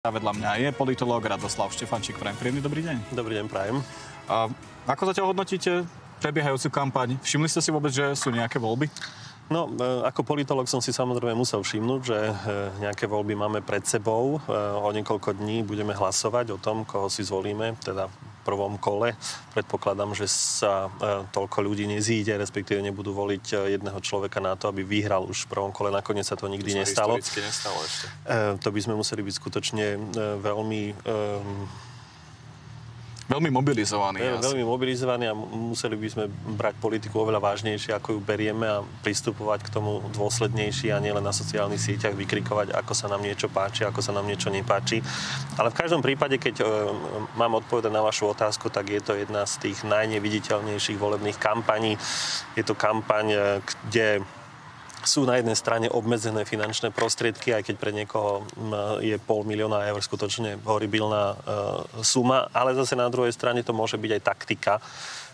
A vedľa mňa je politológ Radoslav Štefančík. Prajem príjemný dobrý deň. Dobrý deň, prajem. A ako zatiaľ hodnotíte prebiehajúcu kampaň? Všimli ste si vôbec, že sú nejaké voľby? No, e, ako politolog som si samozrejme musel všimnúť, že e, nejaké voľby máme pred sebou. E, o niekoľko dní budeme hlasovať o tom, koho si zvolíme, teda prvom kole. Predpokladám, že sa toľko ľudí nezíde, respektíve nebudú voliť jedného človeka na to, aby vyhral už v prvom kole. Nakoniec sa to nikdy nestalo. nestalo ešte. To by sme museli byť skutočne veľmi Veľmi mobilizovaní. Veľmi, veľmi mobilizovaní a museli by sme brať politiku oveľa vážnejšie, ako ju berieme a pristupovať k tomu dôslednejšie a nielen na sociálnych sieťach vykrikovať, ako sa nám niečo páči, ako sa nám niečo nepáči. Ale v každom prípade, keď e, mám odpovedať na vašu otázku, tak je to jedna z tých najneviditeľnejších volebných kampaní. Je to kampaň, e, kde sú na jednej strane obmedzené finančné prostriedky, aj keď pre niekoho je pol milióna eur skutočne horibilná e, suma, ale zase na druhej strane to môže byť aj taktika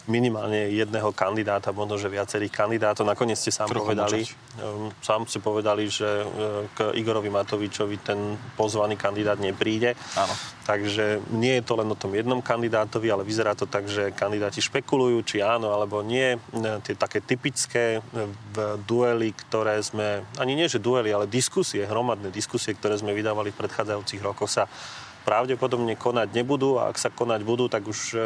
minimálne jedného kandidáta, možno že viacerých kandidátov. Nakoniec ste sám Trochu povedali, um, sám ste povedali, že uh, k Igorovi Matovičovi ten pozvaný kandidát nepríde. Áno. Takže nie je to len o tom jednom kandidátovi, ale vyzerá to tak, že kandidáti špekulujú, či áno alebo nie. Tie také typické v duely, ktoré sme, ani nie že duely, ale diskusie, hromadné diskusie, ktoré sme vydávali v predchádzajúcich rokoch sa pravdepodobne konať nebudú a ak sa konať budú, tak už e,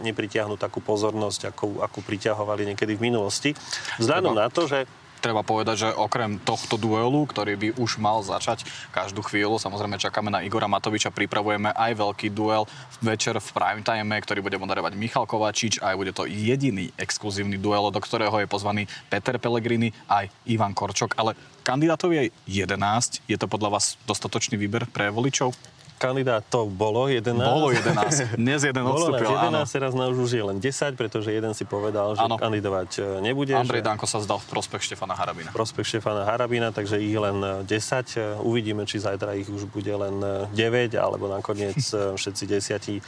nepritiahnu takú pozornosť, ako, ako priťahovali niekedy v minulosti. Vzhľadom na to, že treba povedať, že okrem tohto duelu, ktorý by už mal začať každú chvíľu, samozrejme čakáme na Igora Matoviča, pripravujeme aj veľký duel večer v prime time, ktorý bude moderovať Michal Kovačič a bude to jediný exkluzívny duel, do ktorého je pozvaný Peter Pellegrini aj Ivan Korčok, ale kandidátov je 11. Je to podľa vás dostatočný výber pre voličov? Kandidátov bolo 11. Bolo 11. Dnes jeden bolo odstúpil, 11, áno. teraz na už je len 10, pretože jeden si povedal, že áno. kandidovať e, nebude. Andrej že... Danko sa zdal v prospech Štefana Harabina. V prospech Štefana Harabina, takže ich len 10. E, e, uvidíme, či zajtra ich už bude len 9, alebo nakoniec všetci desiatí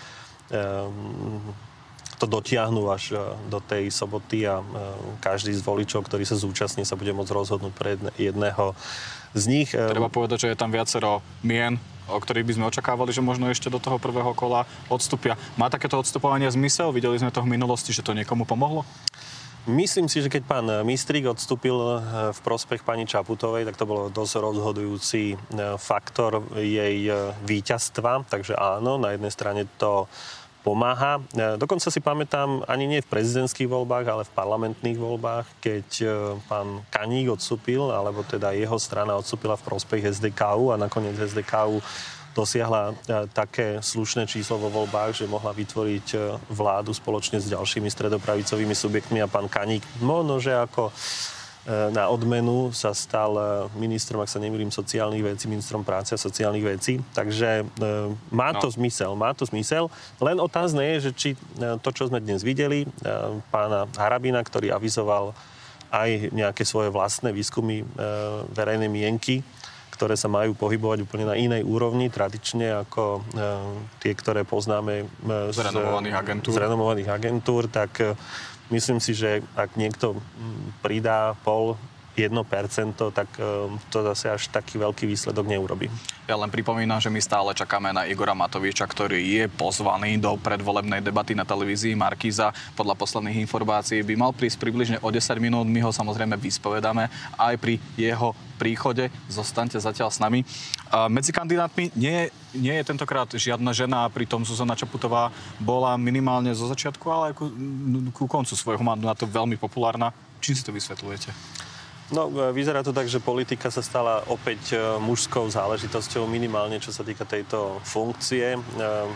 to dotiahnu až do tej soboty a každý z voličov, ktorý sa zúčastní, sa bude môcť rozhodnúť pre jedného z nich. Treba povedať, že je tam viacero mien, o ktorých by sme očakávali, že možno ešte do toho prvého kola odstúpia. Má takéto odstupovanie zmysel? Videli sme to v minulosti, že to niekomu pomohlo? Myslím si, že keď pán Mistrík odstúpil eh, v prospech pani Čaputovej, tak to bolo dosť rozhodujúci eh, faktor jej eh, víťazstva. Takže áno, na jednej strane to pomáha. E, dokonca si pamätám, ani nie v prezidentských voľbách, ale v parlamentných voľbách, keď e, pán Kaník odstúpil, alebo teda jeho strana odstúpila v prospech SDKU a nakoniec SDKU dosiahla e, také slušné číslo vo voľbách, že mohla vytvoriť vládu spoločne s ďalšími stredopravicovými subjektmi a pán Kaník možno, že ako na odmenu sa stal e, ministrom, ak sa nemýlim, sociálnych vecí, ministrom práce a sociálnych vecí. Takže e, má to no. zmysel, má to zmysel. Len otázne je, že či e, to, čo sme dnes videli, pána Harabina, ktorý avizoval aj nejaké svoje vlastné výskumy verejnej mienky, ktoré sa majú pohybovať úplne na inej úrovni, tradične ako tie, ktoré poznáme z, z renomovaných agentúr, z renomovaných agentúr tak Myslím si, že ak niekto mm, pridá pol 1%, tak ehm, to zase až taký veľký výsledok neurobi. Ja len pripomínam, že my stále čakáme na Igora Matoviča, ktorý je pozvaný do predvolebnej debaty na televízii Markíza. Podľa posledných informácií by mal prísť približne o 10 minút. My ho samozrejme vyspovedáme aj pri jeho príchode. Zostaňte zatiaľ s nami. Medzi kandidátmi nie nie je tentokrát žiadna žena, pritom Zuzana Čaputová bola minimálne zo začiatku, ale aj ku, ku koncu svojho mandátu veľmi populárna. Čím si to vysvetľujete? No, e, vyzerá to tak, že politika sa stala opäť e, mužskou záležitosťou minimálne, čo sa týka tejto funkcie. E,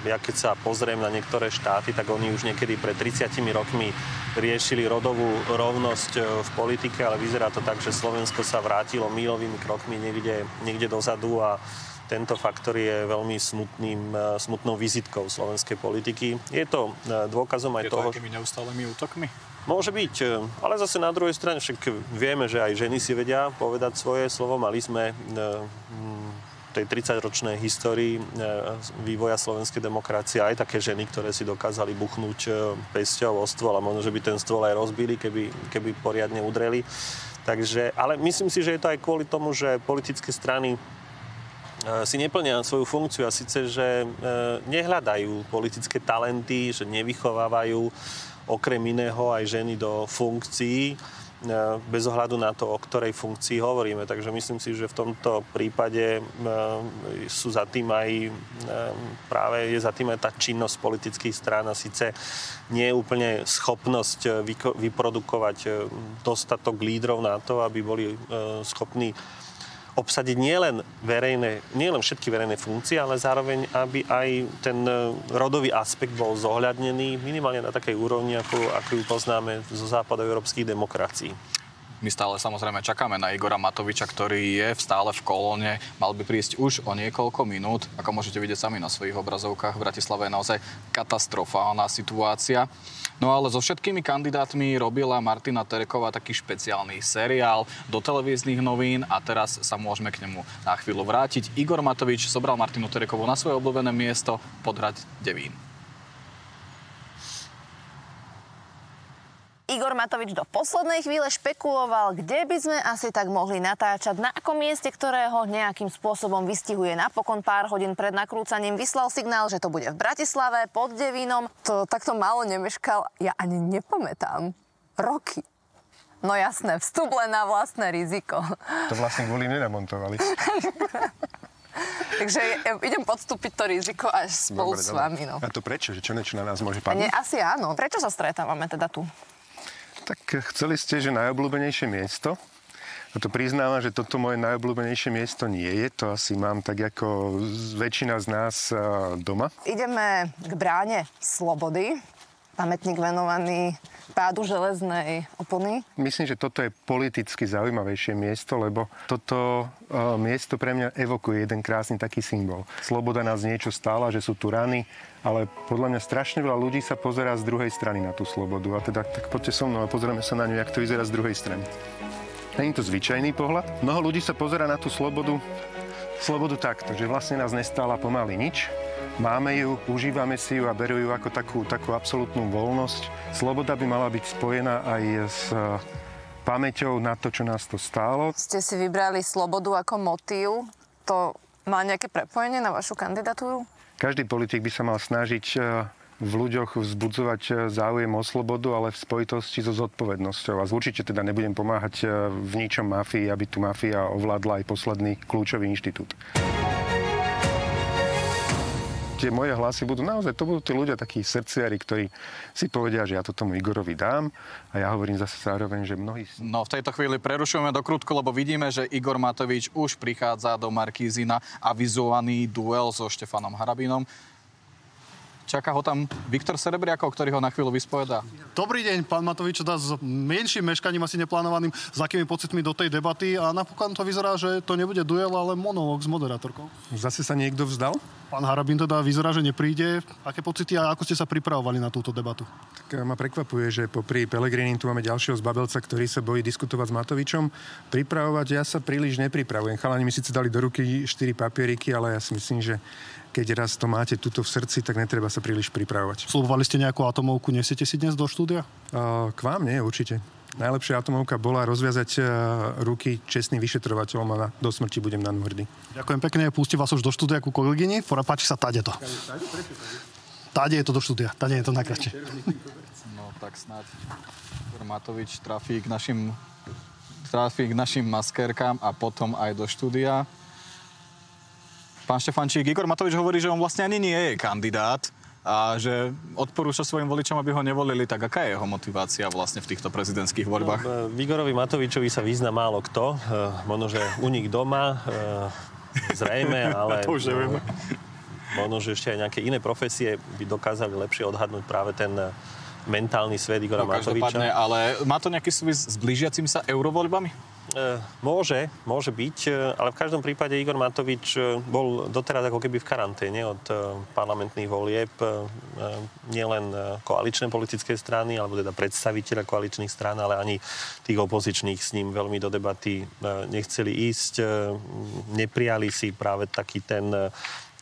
ja keď sa pozriem na niektoré štáty, tak oni už niekedy pred 30 rokmi riešili rodovú rovnosť v politike, ale vyzerá to tak, že Slovensko sa vrátilo mílovými krokmi niekde, niekde dozadu a tento faktor je veľmi smutným, smutnou vizitkou slovenskej politiky. Je to dôkazom aj je toho... Je to neustálými útokmi? Môže byť, e, ale zase na druhej strane však vieme, že aj ženy si vedia povedať svoje slovo. Mali sme e, tej 30-ročnej histórii e, vývoja slovenskej demokracie aj také ženy, ktoré si dokázali buchnúť pesťou o stôl a možno, že by ten stôl aj rozbili, keby, keby poriadne udreli. Takže, ale myslím si, že je to aj kvôli tomu, že politické strany si neplnia svoju funkciu a síce, že nehľadajú politické talenty, že nevychovávajú okrem iného aj ženy do funkcií E, bez ohľadu na to, o ktorej funkcii hovoríme. Takže myslím si, že v tomto prípade e, sú za tým aj, e, práve je za tým aj tá činnosť politických strán a síce nie je úplne schopnosť vyprodukovať dostatok lídrov na to, aby boli schopní obsadiť nielen verejné, nielen všetky verejné funkcie, ale zároveň, aby aj ten e, rodový aspekt bol zohľadnený minimálne na takej úrovni, ako, ako ju poznáme zo západoeurópskych demokracií. My stále samozrejme čakáme na Igora Matoviča, ktorý je stále v kolóne. Mal by prísť už o niekoľko minút. Ako môžete vidieť sami na svojich obrazovkách, v Bratislave je naozaj katastrofálna situácia. No ale so všetkými kandidátmi robila Martina Tereková taký špeciálny seriál do televíznych novín a teraz sa môžeme k nemu na chvíľu vrátiť. Igor Matovič zobral Martinu Terekovú na svoje obľúbené miesto podhrať Devín. Igor Matovič do poslednej chvíle špekuloval, kde by sme asi tak mohli natáčať, na akom mieste, ktorého nejakým spôsobom vystihuje. Napokon pár hodín pred nakrúcaním vyslal signál, že to bude v Bratislave pod Devínom. To takto málo nemeškal, ja ani nepamätám. Roky. No jasné, vstup len na vlastné riziko. To vlastne kvôli nenamontovali. Takže idem podstúpiť to riziko až spolu dobre, s vami. No. A to prečo? Že čo niečo na nás môže padnúť? Nie, asi áno. Prečo sa stretávame teda tu? Tak chceli ste, že najobľúbenejšie miesto. A to priznávam, že toto moje najobľúbenejšie miesto nie je. To asi mám tak ako väčšina z nás doma. Ideme k bráne Slobody. Pamätník venovaný pádu železnej opony? Myslím, že toto je politicky zaujímavejšie miesto, lebo toto uh, miesto pre mňa evokuje jeden krásny taký symbol. Sloboda nás niečo stála, že sú tu rany, ale podľa mňa strašne veľa ľudí sa pozerá z druhej strany na tú slobodu. A teda tak poďte so mnou a pozrieme sa na ňu, jak to vyzerá z druhej strany. Není to zvyčajný pohľad. Mnoho ľudí sa pozera na tú slobodu, slobodu takto, že vlastne nás nestála pomaly nič, Máme ju, užívame si ju a berú ju ako takú, takú absolútnu voľnosť. Sloboda by mala byť spojená aj s eh, pamäťou na to, čo nás to stálo. Ste si vybrali slobodu ako motív. To má nejaké prepojenie na vašu kandidatúru? Každý politik by sa mal snažiť eh, v ľuďoch vzbudzovať eh, záujem o slobodu, ale v spojitosti so zodpovednosťou. A určite teda nebudem pomáhať v ničom mafii, aby tu mafia ovládla aj posledný kľúčový inštitút tie moje hlasy budú naozaj, to budú tí ľudia, takí srdciari, ktorí si povedia, že ja to tomu Igorovi dám a ja hovorím zase zároveň, že mnohí... No v tejto chvíli prerušujeme do krutku, lebo vidíme, že Igor Matovič už prichádza do Markízy na avizovaný duel so Štefanom Harabinom. Čaká ho tam Viktor Serebriakov, ktorý ho na chvíľu vyspovedá. Dobrý deň, pán Matovič, teda s menším meškaním, asi neplánovaným, s akými pocitmi do tej debaty a napokon to vyzerá, že to nebude duel, ale monológ s moderátorkou. Zase sa niekto vzdal? Pán Harabin teda vyzerá, že nepríde. Aké pocity a ako ste sa pripravovali na túto debatu? Tak ma prekvapuje, že popri Pelegrini tu máme ďalšieho z Babelca, ktorý sa bojí diskutovať s Matovičom. Pripravovať ja sa príliš nepripravujem. Chalani mi síce dali do ruky 4 papieriky, ale ja si myslím, že keď raz to máte tuto v srdci, tak netreba sa príliš pripravovať. Slúbovali ste nejakú atomovku, nesiete si dnes do štúdia? Uh, k vám nie, určite. Najlepšia atomovka bola rozviazať ruky čestným vyšetrovateľom a na, do smrti budem na hrdý. Ďakujem pekne, pustím vás už do štúdia ku kolegyni. Fora, páči sa, tade to. Tade je to do štúdia, tade je to najkračšie. No tak snáď Matovič trafí k našim trafí k našim maskérkám a potom aj do štúdia. Pán Štefančík, Igor Matovič hovorí, že on vlastne ani nie je kandidát a že odporúča svojim voličom, aby ho nevolili, tak aká je jeho motivácia vlastne v týchto prezidentských voľbách? No, e, Igorovi Matovičovi sa vyzna málo kto. E, možno, že unik doma, e, zrejme, ale... to už nevieme. Možno, že ešte aj nejaké iné profesie by dokázali lepšie odhadnúť práve ten mentálny svet Igora no, Matoviča. Ale má to nejaký súvis s blížiacimi sa eurovoľbami? E, môže, môže byť, e, ale v každom prípade Igor Matovič e, bol doteraz ako keby v karanténe od parlamentných volieb. Nielen koaličné politické strany, alebo teda predstaviteľa koaličných strán, ale ani tých opozičných s ním veľmi do debaty nechceli ísť. Neprijali si práve taký ten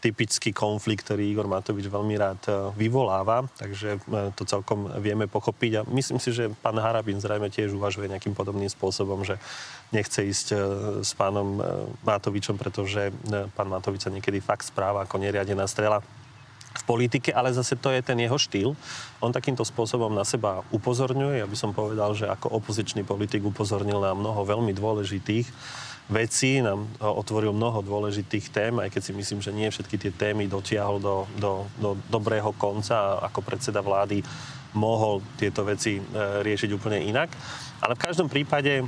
typický konflikt, ktorý Igor Matovič veľmi rád e, vyvoláva, takže e, to celkom vieme pochopiť. A myslím si, že pán Harabin zrejme tiež uvažuje nejakým podobným spôsobom, že nechce ísť e, s pánom Matovičom, pretože pán Matovič sa niekedy fakt správa ako neriadená strela v politike, ale zase to je ten jeho štýl. On takýmto spôsobom na seba upozorňuje. Ja by som povedal, že ako opozičný politik upozornil na mnoho veľmi dôležitých vecí, nám otvoril mnoho dôležitých tém, aj keď si myslím, že nie všetky tie témy dotiahol do, do, do dobrého konca a ako predseda vlády mohol tieto veci e, riešiť úplne inak. Ale v každom prípade e,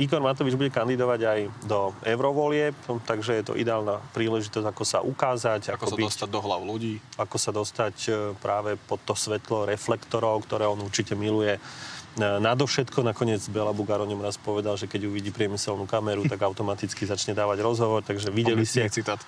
Igor Matovič bude kandidovať aj do eurovolieb, takže je to ideálna príležitosť, ako sa ukázať. Ako, ako sa byť, dostať do hlav ľudí. Ako sa dostať e, práve pod to svetlo reflektorov, ktoré on určite miluje Nadovšetko nakoniec Bela Bugár o ňom raz povedal, že keď uvidí priemyselnú kameru, tak automaticky začne dávať rozhovor, takže videli ste... citát.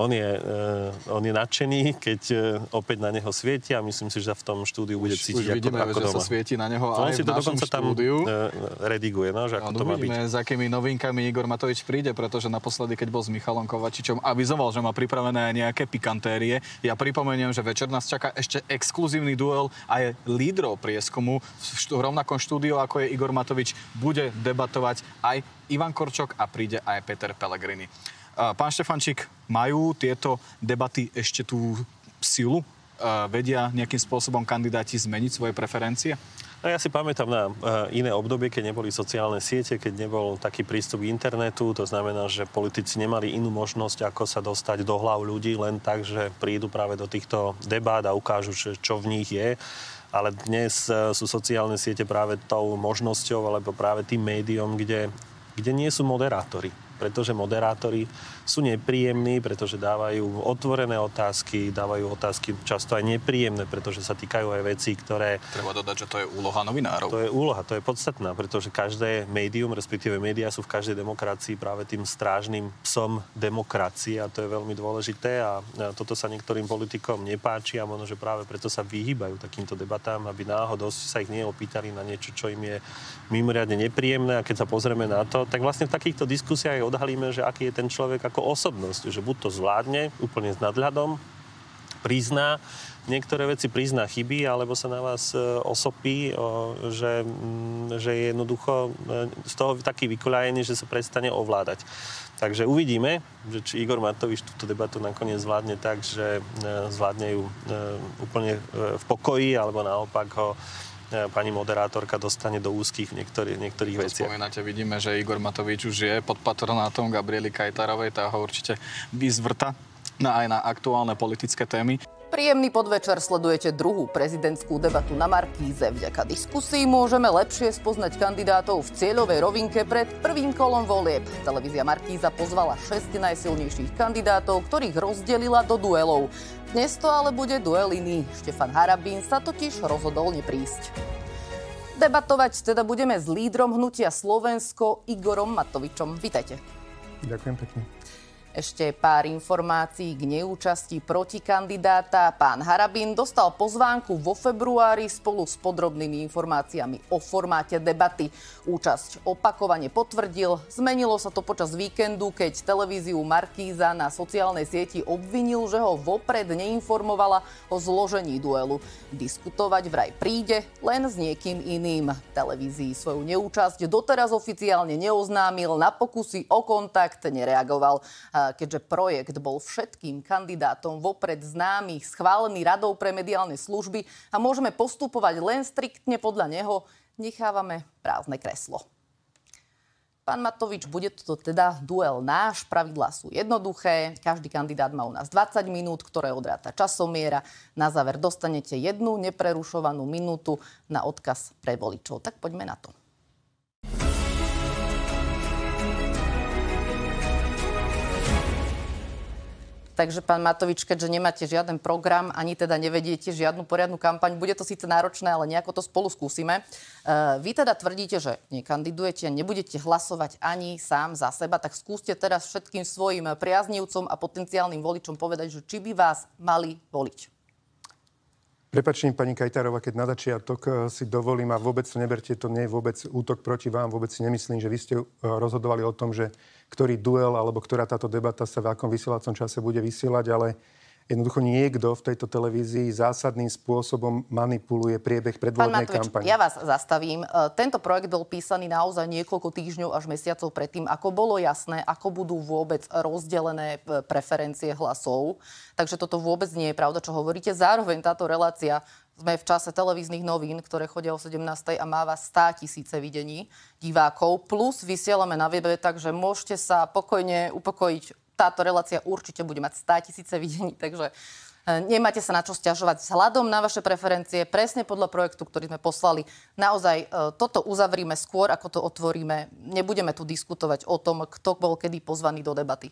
On je, uh, on je nadšený, keď uh, opäť na neho svieti a myslím si, že v tom štúdiu bude cítiť už vidíme, ako, ako že doma. sa svieti na neho on aj si to dokonca štúdiu. tam uh, rediguje, no, že ako no, to má byť. s akými novinkami Igor Matovič príde, pretože naposledy, keď bol s Michalom Kovačičom, avizoval, že má pripravené aj nejaké pikantérie. Ja pripomeniem, že večer nás čaká ešte exkluzívny duel aj lídrov prieskumu v rovnakom štúdiu, ako je Igor Matovič, bude debatovať aj Ivan Korčok a príde aj Peter Pellegrini. Pán Štefančík, majú tieto debaty ešte tú silu? Vedia nejakým spôsobom kandidáti zmeniť svoje preferencie? No ja si pamätám na iné obdobie, keď neboli sociálne siete, keď nebol taký prístup k internetu. To znamená, že politici nemali inú možnosť, ako sa dostať do hlav ľudí len tak, že prídu práve do týchto debát a ukážu, čo v nich je ale dnes e, sú sociálne siete práve tou možnosťou alebo práve tým médium, kde, kde nie sú moderátori pretože moderátori sú nepríjemní, pretože dávajú otvorené otázky, dávajú otázky často aj nepríjemné, pretože sa týkajú aj vecí, ktoré... Treba dodať, že to je úloha novinárov. To je úloha, to je podstatná, pretože každé médium, respektíve médiá sú v každej demokracii práve tým strážnym psom demokracie a to je veľmi dôležité a toto sa niektorým politikom nepáči a možno, že práve preto sa vyhýbajú takýmto debatám, aby náhodou sa ich neopýtali na niečo, čo im je mimoriadne nepríjemné a keď sa pozrieme na to, tak vlastne v takýchto diskusiách odhalíme, že aký je ten človek ako osobnosť, že buď to zvládne úplne s nadhľadom, prizná, niektoré veci prizná chyby, alebo sa na vás e, osopí, že, mm, že je jednoducho e, z toho taký vykoľajený, že sa prestane ovládať. Takže uvidíme, že či Igor Matovič túto debatu nakoniec zvládne tak, že e, zvládne ju úplne v pokoji, alebo naopak ho E, pani moderátorka dostane do úzkých v niektorých, niektorých veciach. Spomínate, vidíme, že Igor Matovič už je pod patronátom Gabriely Kajtarovej, tá ho určite vyzvrta na aj na aktuálne politické témy. Príjemný podvečer sledujete druhú prezidentskú debatu na Markíze. Vďaka diskusii môžeme lepšie spoznať kandidátov v cieľovej rovinke pred prvým kolom volieb. Televízia Markíza pozvala 6 najsilnejších kandidátov, ktorých rozdelila do duelov. Dnes to ale bude duel iný. Štefan Harabín sa totiž rozhodol neprísť. Debatovať teda budeme s lídrom hnutia Slovensko Igorom Matovičom. Vítajte. Ďakujem pekne. Ešte pár informácií k neúčasti protikandidáta. Pán Harabín dostal pozvánku vo februári spolu s podrobnými informáciami o formáte debaty. Účasť opakovane potvrdil. Zmenilo sa to počas víkendu, keď televíziu Markíza na sociálnej sieti obvinil, že ho vopred neinformovala o zložení duelu. Diskutovať vraj príde len s niekým iným. Televízii svoju neúčasť doteraz oficiálne neoznámil, na pokusy o kontakt nereagoval keďže projekt bol všetkým kandidátom vopred známy, schválený Radou pre mediálne služby a môžeme postupovať len striktne podľa neho, nechávame prázdne kreslo. Pán Matovič, bude to teda duel náš. Pravidlá sú jednoduché. Každý kandidát má u nás 20 minút, ktoré odráta časomiera. Na záver dostanete jednu neprerušovanú minútu na odkaz pre voličov. Tak poďme na to. Takže pán Matovič, keďže nemáte žiaden program, ani teda nevediete žiadnu poriadnu kampaň, bude to síce náročné, ale nejako to spolu skúsime. Uh, vy teda tvrdíte, že nekandidujete, nebudete hlasovať ani sám za seba, tak skúste teraz všetkým svojim priaznivcom a potenciálnym voličom povedať, že či by vás mali voliť. Prepačte mi, pani Kajtárova, keď na začiatok eh, si dovolím a vôbec to neberte, to nie je vôbec útok proti vám, vôbec si nemyslím, že vy ste eh, rozhodovali o tom, že ktorý duel alebo ktorá táto debata sa v akom vysielacom čase bude vysielať, ale Jednoducho niekto v tejto televízii zásadným spôsobom manipuluje priebeh predvolebnej Matovič, kampane. ja vás zastavím. E, Tento projekt bol písaný naozaj niekoľko týždňov až mesiacov predtým, ako bolo jasné, ako budú vôbec rozdelené e, preferencie hlasov. Takže toto vôbec nie je pravda, čo hovoríte. Zároveň táto relácia sme v čase televíznych novín, ktoré chodia o 17. a máva 100 tisíce videní divákov, plus vysielame na webe, takže môžete sa pokojne upokojiť táto relácia určite bude mať 100 tisíce videní, takže e, Nemáte sa na čo stiažovať vzhľadom na vaše preferencie, presne podľa projektu, ktorý sme poslali. Naozaj e, toto uzavrime skôr, ako to otvoríme. Nebudeme tu diskutovať o tom, kto bol kedy pozvaný do debaty.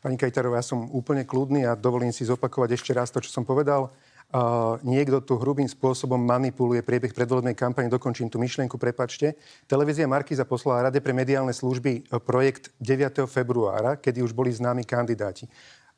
Pani Kajtarová, ja som úplne kľudný a dovolím si zopakovať ešte raz to, čo som povedal. Uh, niekto tu hrubým spôsobom manipuluje priebeh predvolebnej kampane. Dokončím tú myšlienku, prepačte. Televízia Markiza poslala Rade pre mediálne služby e, projekt 9. februára, kedy už boli známi kandidáti.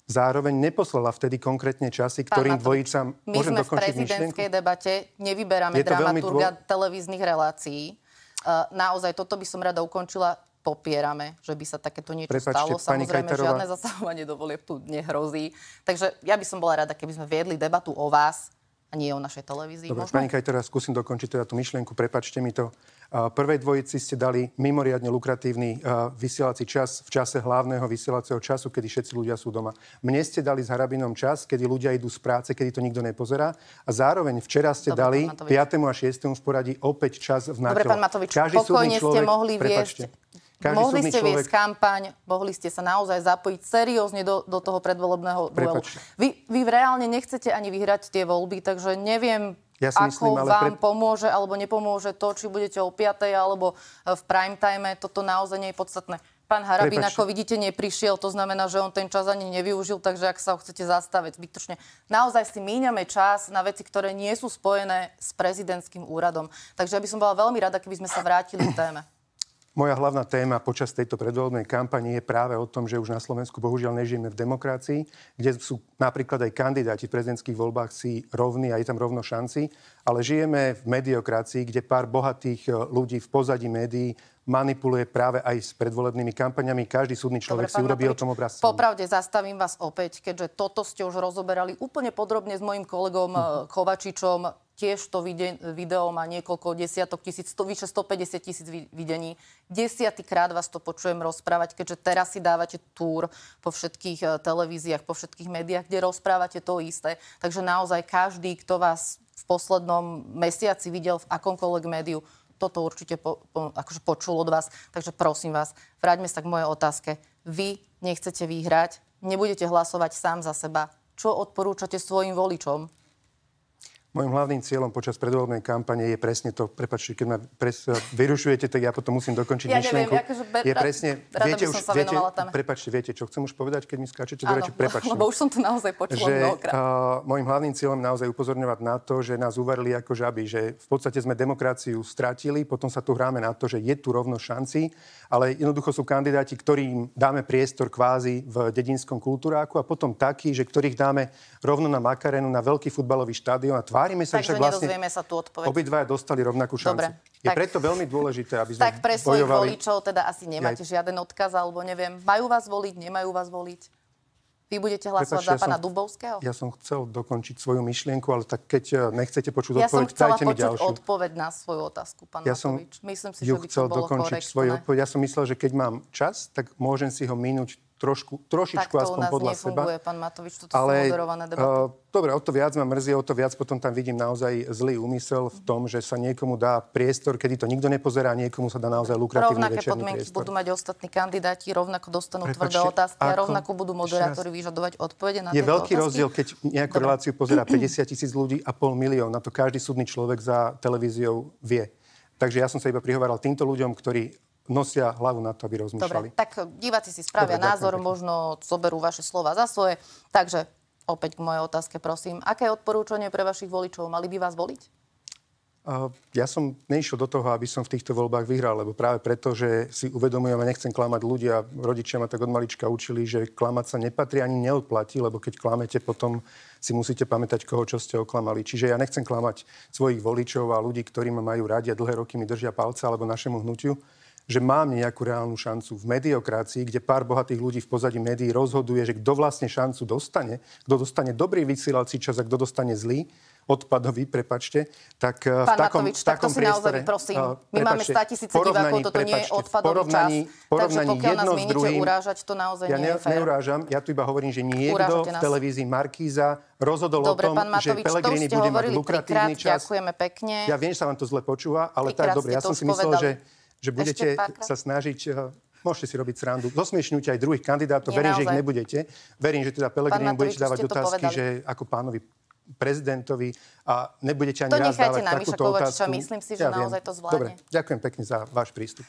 Zároveň neposlala vtedy konkrétne časy, ktorým dvojicám... My Môžem sme v prezidentskej myšlienku? debate, nevyberáme dramaturga dô... televíznych relácií. Uh, naozaj, toto by som rada ukončila popierame, že by sa takéto niečo Prepačte, stalo. Samozrejme, Kajterová... žiadne zasahovanie do volieb tu nehrozí. Takže ja by som bola rada, keby sme viedli debatu o vás a nie o našej televízii. Dobre, pani Kajterová, skúsim dokončiť teda tú myšlienku. Prepačte mi to. Prvej dvojici ste dali mimoriadne lukratívny vysielací čas v čase hlavného vysielacieho času, kedy všetci ľudia sú doma. Mne ste dali s Harabinom čas, kedy ľudia idú z práce, kedy to nikto nepozerá. A zároveň včera ste Dobre, dali 5. a 6. v poradí opäť čas v Dobre, pán Matovič, Každý pokojne človek, ste mohli viesť každý mohli ste človek... viesť kampaň, mohli ste sa naozaj zapojiť seriózne do, do toho predvolebného duelu. Vy, vy reálne nechcete ani vyhrať tie voľby, takže neviem, ja si ako myslím, ale vám pre... pomôže alebo nepomôže to, či budete o 5. alebo v prime time. Toto naozaj nie je podstatné. Pán Harabín, Prepačte. ako vidíte, neprišiel, to znamená, že on ten čas ani nevyužil, takže ak sa ho chcete zastaviť zbytočne. Naozaj si míňame čas na veci, ktoré nie sú spojené s prezidentským úradom. Takže ja by som bola veľmi rada, keby sme sa vrátili k téme. Moja hlavná téma počas tejto predvoľbnej kampani je práve o tom, že už na Slovensku bohužiaľ nežijeme v demokracii, kde sú napríklad aj kandidáti v prezidentských voľbách si rovní a je tam rovno šanci, ale žijeme v mediokracii, kde pár bohatých e, ľudí v pozadí médií manipuluje práve aj s predvolebnými kampaniami. Každý súdny človek Dobre, si urobí Matovič, o tom obraz. Popravde zastavím vás opäť, keďže toto ste už rozoberali úplne podrobne s mojim kolegom hm. Kovačičom Tiež to video má niekoľko desiatok tisíc, to, vyše 150 tisíc videní. Desiatýkrát vás to počujem rozprávať, keďže teraz si dávate túr po všetkých eh, televíziách, po všetkých médiách, kde rozprávate to isté. Takže naozaj každý, kto vás v poslednom mesiaci videl v akomkoľvek médiu, toto určite po, po, akože počul od vás. Takže prosím vás, vráťme sa k mojej otázke. Vy nechcete vyhrať, nebudete hlasovať sám za seba. Čo odporúčate svojim voličom? Mojím hlavným cieľom počas predvoľbnej kampane je presne to, prepačte, keď ma pres, vyrušujete, tak ja potom musím dokončiť ja myšlienku. Neviem, akože ber, je presne, rada viete, už, viete, prepačte, viete, čo chcem už povedať, keď mi skáčete do reči, prepačte. lebo už som to naozaj počula že, mnohokrát. Uh, môjim hlavným cieľom naozaj upozorňovať na to, že nás uvarili ako žaby, že v podstate sme demokraciu stratili, potom sa tu hráme na to, že je tu rovno šanci, ale jednoducho sú kandidáti, ktorým dáme priestor kvázi v dedinskom kultúráku a potom takí, že ktorých dáme rovno na Makarenu, na veľký futbalový štadión a tvárime sa, Takže však vlastne sa tu odpoveď. obidvaja dostali rovnakú šancu. Dobre, je tak, preto veľmi dôležité, aby sme Tak pre svojich bojovali... voličov teda asi nemáte ja... žiaden odkaz, alebo neviem, majú vás voliť, nemajú vás voliť? Vy budete hlasovať Prepač, za ja pána som, Dubovského? Ja som chcel dokončiť svoju myšlienku, ale tak keď e, nechcete počuť ja odpoveď, dajte mi ďalšiu. Ja som odpoveď na svoju otázku, pán ja Matovič. Myslím si, že by chcel to bolo dokončiť korektné. svoju odpoveď. Ja som myslel, že keď mám čas, tak môžem si ho minúť trošku, trošičku tak aspoň podľa nefunguje, seba. pán Matovič, toto ale, sú moderované debaty. Uh, dobre, o to viac ma mrzí, o to viac potom tam vidím naozaj zlý úmysel v tom, že sa niekomu dá priestor, kedy to nikto nepozerá, niekomu sa dá naozaj lukratívny Rovnaké podmienky priestor. budú mať ostatní kandidáti, rovnako dostanú Prepačte, tvrdé otázky ako, a rovnako budú moderátori vyžadovať odpovede na Je veľký otázky? rozdiel, keď nejakú dobre. reláciu pozerá 50 tisíc ľudí a pol milión. Na to každý súdny človek za televíziou vie. Takže ja som sa iba prihováral týmto ľuďom, ktorí nosia hlavu na to, aby rozmýšľali. Dobre, tak diváci si spravia Dobre, názor, ďakujem, možno zoberú vaše slova za svoje. Takže opäť k mojej otázke, prosím. Aké odporúčanie pre vašich voličov? Mali by vás voliť? Ja som neišiel do toho, aby som v týchto voľbách vyhral, lebo práve preto, že si uvedomujem a nechcem klamať ľudia, rodičia ma tak od malička učili, že klamať sa nepatrí ani neodplatí, lebo keď klamete, potom si musíte pamätať, koho čo ste oklamali. Čiže ja nechcem klamať svojich voličov a ľudí, ktorí ma majú radi a dlhé roky mi držia palce alebo našemu hnutiu že mám nejakú reálnu šancu v mediokracii, kde pár bohatých ľudí v pozadí médií rozhoduje, že kto vlastne šancu dostane, kto dostane dobrý vysielací čas a kto dostane zlý, odpadový, prepačte, tak eh, Pán v takom, Matovič, v takom to si naozaj prosím. Eh, My máme 100 tisíce divákov, toto nie je odpadový čas. Takže pokiaľ nás mienite druhým, urážať, to naozaj ja nie je fér. neurážam, ja tu iba hovorím, že niekto v televízii Markíza rozhodol dobre, o tom, Matovič, že Pelegrini bude mať lukratívny čas. Ďakujeme pekne. Ja viem, že sa vám to zle počúva, ale tak dobre, ja som si myslel, že, že budete sa snažiť eh, Môžete si robiť srandu. Zosmiešňujte aj druhých kandidátov. Verím, že ich nebudete. Verím, že teda Pelegrini budete dávať otázky, že ako pánovi prezidentovi a nebudete ani to raz dávať na takúto otázku. Myslím si, že ja naozaj to zvládne. Dobre, ďakujem pekne za váš prístup.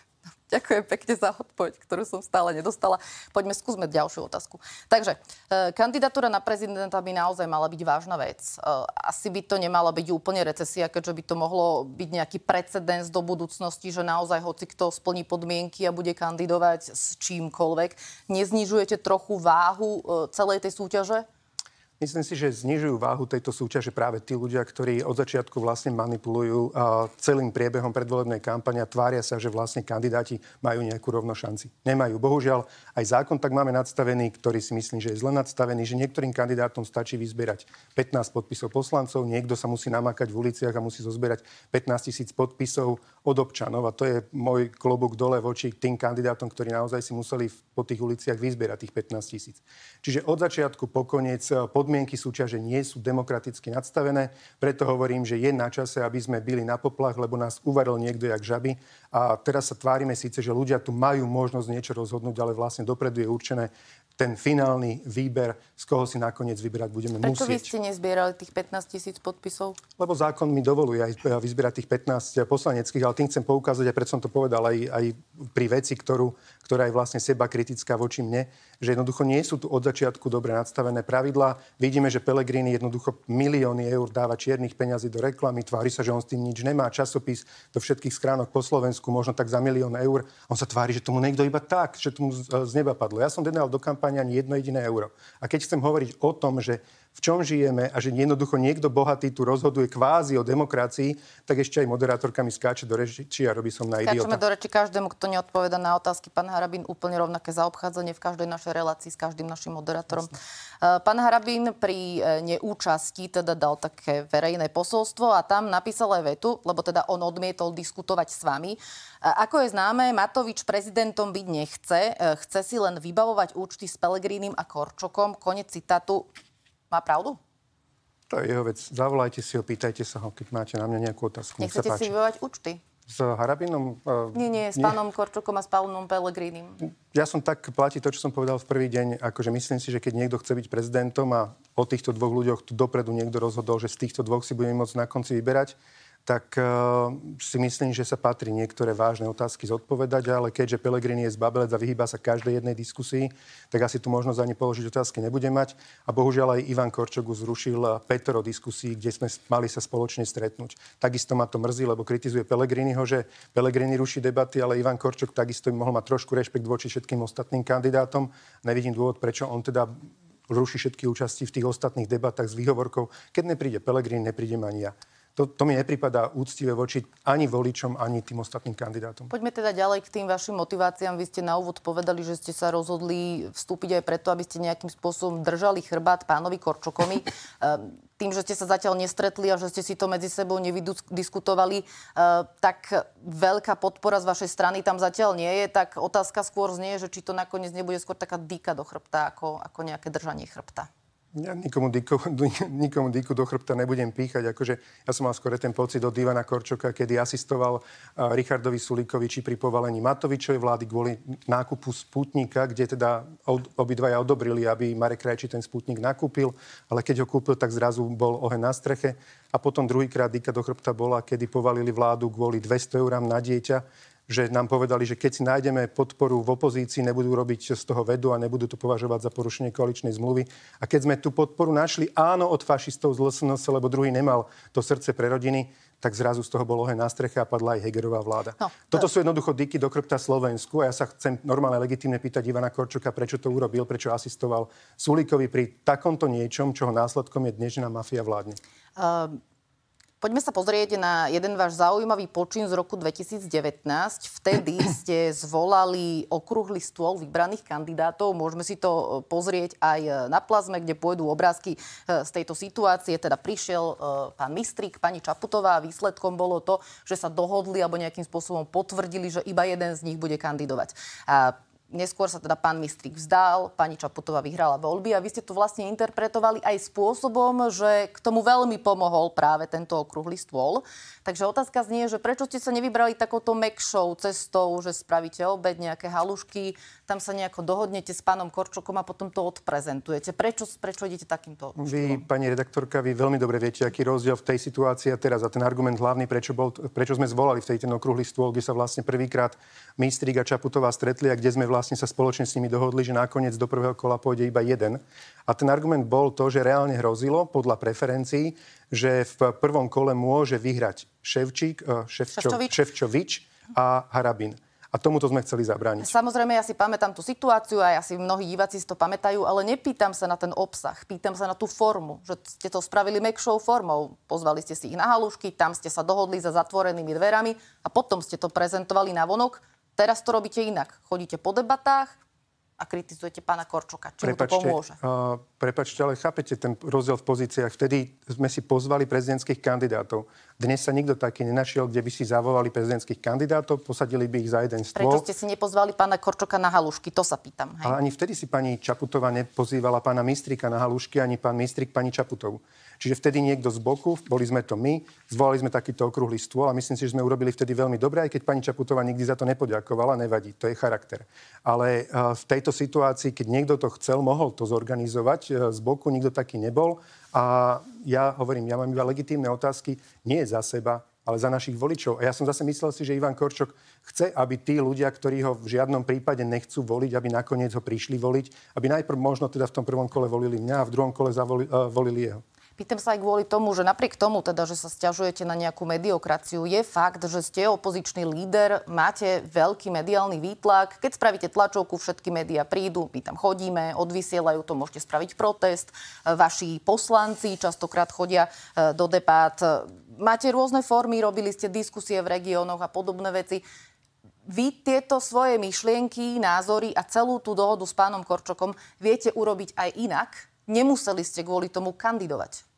Ďakujem pekne za odpoveď, ktorú som stále nedostala. Poďme skúsme ďalšiu otázku. Takže, e, kandidatúra na prezidenta by naozaj mala byť vážna vec. E, asi by to nemala byť úplne recesia, keďže by to mohlo byť nejaký precedens do budúcnosti, že naozaj hoci kto splní podmienky a bude kandidovať s čímkoľvek. Neznižujete trochu váhu e, celej tej súťaže? Myslím si, že znižujú váhu tejto súťaže práve tí ľudia, ktorí od začiatku vlastne manipulujú celým priebehom predvolebnej a tvária sa, že vlastne kandidáti majú nejakú rovno šanci. Nemajú. Bohužiaľ, aj zákon tak máme nadstavený, ktorý si myslím, že je zle nadstavený, že niektorým kandidátom stačí vyzbierať 15 podpisov poslancov, niekto sa musí namakať v uliciach a musí zozbierať 15 tisíc podpisov od občanov a to je môj klobúk dole voči tým kandidátom, ktorí naozaj si museli po tých uliciach vyzbierať tých 15 tisíc. Čiže od začiatku po koniec pod podmienky súťaže nie sú demokraticky nadstavené. Preto hovorím, že je na čase, aby sme byli na poplach, lebo nás uvaril niekto jak žaby. A teraz sa tvárime síce, že ľudia tu majú možnosť niečo rozhodnúť, ale vlastne dopredu je určené ten finálny výber, z koho si nakoniec vyberať budeme Prečo musieť. vy ste nezbierali tých 15 tisíc podpisov? Lebo zákon mi dovoluje aj vyzbierať tých 15 poslaneckých, ale tým chcem poukázať, a preto som to povedal aj, aj pri veci, ktorú, ktorá je vlastne seba kritická voči mne, že jednoducho nie sú tu od začiatku dobre nadstavené pravidlá. Vidíme, že Pelegrini jednoducho milióny eur dáva čiernych peňazí do reklamy, tvári sa, že on s tým nič nemá, časopis do všetkých schránok po Slovensku, možno tak za milión eur. On sa tvári, že tomu niekto iba tak, že tomu z neba padlo. Ja som nedal do kampane ani jedno jediné euro. A keď chcem hovoriť o tom, že v čom žijeme a že jednoducho niekto bohatý tu rozhoduje kvázi o demokracii, tak ešte aj moderátorka mi skáče do reči a robí som na idiota. Skáčeme do reči každému, kto neodpoveda na otázky. Pán Harabín, úplne rovnaké zaobchádzanie v každej našej relácii s každým našim moderátorom. Jasne. Pán Harabín pri e, neúčasti teda dal také verejné posolstvo a tam napísal aj vetu, lebo teda on odmietol diskutovať s vami. Ako je známe, Matovič prezidentom byť nechce. Chce si len vybavovať účty s Pelegrínim a Korčokom. Konec citátu. Má pravdu? To je jeho vec. Zavolajte si ho, pýtajte sa ho, keď máte na mňa nejakú otázku. Nechcete si vybavať účty? S Harabinom? Uh, nie, nie, s nie. pánom Korčukom a s pánom Pelegrínim. Ja som tak, platí to, čo som povedal v prvý deň, akože myslím si, že keď niekto chce byť prezidentom a o týchto dvoch ľuďoch tu dopredu niekto rozhodol, že z týchto dvoch si budeme môcť na konci vyberať, tak uh, si myslím, že sa patrí niektoré vážne otázky zodpovedať, ale keďže Pelegrini je zbabelec a vyhýba sa každej jednej diskusii, tak asi tu možnosť ani položiť otázky nebude mať. A bohužiaľ aj Ivan Korčok zrušil Petro diskusí, kde sme mali sa spoločne stretnúť. Takisto ma to mrzí, lebo kritizuje Pelegriniho, že Pelegrini ruší debaty, ale Ivan Korčok takisto by mohol mať trošku rešpekt voči všetkým ostatným kandidátom. Nevidím dôvod, prečo on teda ruší všetky účasti v tých ostatných debatách s výhovorkou. Keď nepríde Pelegrini, neprídem ani ja to, to mi nepripadá úctivé voči ani voličom, ani tým ostatným kandidátom. Poďme teda ďalej k tým vašim motiváciám. Vy ste na úvod povedali, že ste sa rozhodli vstúpiť aj preto, aby ste nejakým spôsobom držali chrbát pánovi Korčokomi. Ehm, tým, že ste sa zatiaľ nestretli a že ste si to medzi sebou nevydiskutovali, ehm, tak veľká podpora z vašej strany tam zatiaľ nie je. Tak otázka skôr znie, že či to nakoniec nebude skôr taká dýka do chrbta, ako, ako nejaké držanie chrbta. Ja nikomu dýku, nikomu dýku do chrbta nebudem píchať. Akože ja som mal skôr ten pocit od Ivana Korčoka, kedy asistoval Richardovi Sulíkovi či pri povalení Matovičovej vlády kvôli nákupu Sputnika, kde teda obidvaja odobrili, aby Marek Krajči ten Sputnik nakúpil, ale keď ho kúpil, tak zrazu bol oheň na streche. A potom druhýkrát dýka do chrbta bola, kedy povalili vládu kvôli 200 eurám na dieťa že nám povedali, že keď si nájdeme podporu v opozícii, nebudú robiť z toho vedu a nebudú to považovať za porušenie koaličnej zmluvy. A keď sme tú podporu našli, áno, od fašistov z LSNS, lebo druhý nemal to srdce pre rodiny, tak zrazu z toho bolo oheň na streche a padla aj Hegerová vláda. No, Toto sú jednoducho dyky do krpta Slovensku a ja sa chcem normálne legitimne pýtať Ivana Korčoka, prečo to urobil, prečo asistoval Sulíkovi pri takomto niečom, čoho následkom je dnešná mafia vládne. Uh, Poďme sa pozrieť na jeden váš zaujímavý počin z roku 2019. Vtedy ste zvolali okrúhly stôl vybraných kandidátov. Môžeme si to e, pozrieť aj na plazme, kde pôjdu obrázky e, z tejto situácie. Teda prišiel e, pán Mistrík, pani Čaputová a výsledkom bolo to, že sa dohodli alebo nejakým spôsobom potvrdili, že iba jeden z nich bude kandidovať. A Neskôr sa teda pán Mistrik vzdal, pani Čaputová vyhrala voľby a vy ste to vlastne interpretovali aj spôsobom, že k tomu veľmi pomohol práve tento okrúhly stôl. Takže otázka znie, že prečo ste sa nevybrali takouto mekšou cestou, že spravíte obed, nejaké halušky, tam sa nejako dohodnete s pánom Korčokom a potom to odprezentujete. Prečo, prečo idete takýmto Vy, pani redaktorka, vy veľmi dobre viete, aký rozdiel v tej situácii a teraz. A ten argument hlavný, prečo, bol, prečo sme zvolali v tej ten okrúhly stôl, kde sa vlastne prvýkrát Mistrík a Čaputová stretli a kde sme vlastne sa spoločne s nimi dohodli, že nakoniec do prvého kola pôjde iba jeden. A ten argument bol to, že reálne hrozilo podľa preferencií, že v prvom kole môže vyhrať Ševčík, eh, Ševčo, Ševčovič. Ševčovič a Harabin. A tomuto sme chceli zabrániť. Samozrejme, ja si pamätám tú situáciu a asi mnohí diváci si to pamätajú, ale nepýtam sa na ten obsah, pýtam sa na tú formu, že ste to spravili mekšou formou. Pozvali ste si ich na halušky, tam ste sa dohodli za zatvorenými dverami a potom ste to prezentovali na vonok. Teraz to robíte inak. Chodíte po debatách, a kritizujete pána Korčoka. Či mu to pomôže? Uh, prepačte, ale chápete ten rozdiel v pozíciách. Vtedy sme si pozvali prezidentských kandidátov. Dnes sa nikto taký nenašiel, kde by si zavolali prezidentských kandidátov, posadili by ich za jeden stôl. Prečo ste si nepozvali pána Korčoka na halušky? To sa pýtam. Hej. Ale ani vtedy si pani Čaputová nepozývala pána Mistrika na halušky, ani pán Mistrik pani Čaputovu. Čiže vtedy niekto z boku, boli sme to my, zvolali sme takýto okrúhly stôl a myslím si, že sme urobili vtedy veľmi dobre, aj keď pani Čaputová nikdy za to nepoďakovala, nevadí, to je charakter. Ale eh, v tejto situácii, keď niekto to chcel, mohol to zorganizovať eh, z boku, nikto taký nebol. A ja hovorím, ja mám iba legitímne otázky, nie za seba, ale za našich voličov. A ja som zase myslel si, že Ivan Korčok chce, aby tí ľudia, ktorí ho v žiadnom prípade nechcú voliť, aby nakoniec ho prišli voliť, aby najprv možno teda v tom prvom kole volili mňa a v druhom kole zavoli, uh, volili jeho. Pýtam sa aj kvôli tomu, že napriek tomu, teda, že sa stiažujete na nejakú mediokraciu, je fakt, že ste opozičný líder, máte veľký mediálny výtlak. Keď spravíte tlačovku, všetky médiá prídu, my tam chodíme, odvysielajú to, môžete spraviť protest. Vaši poslanci častokrát chodia e, do debát. Máte rôzne formy, robili ste diskusie v regiónoch a podobné veci vy tieto svoje myšlienky, názory a celú tú dohodu s pánom Korčokom viete urobiť aj inak. Nemuseli ste kvôli tomu kandidovať.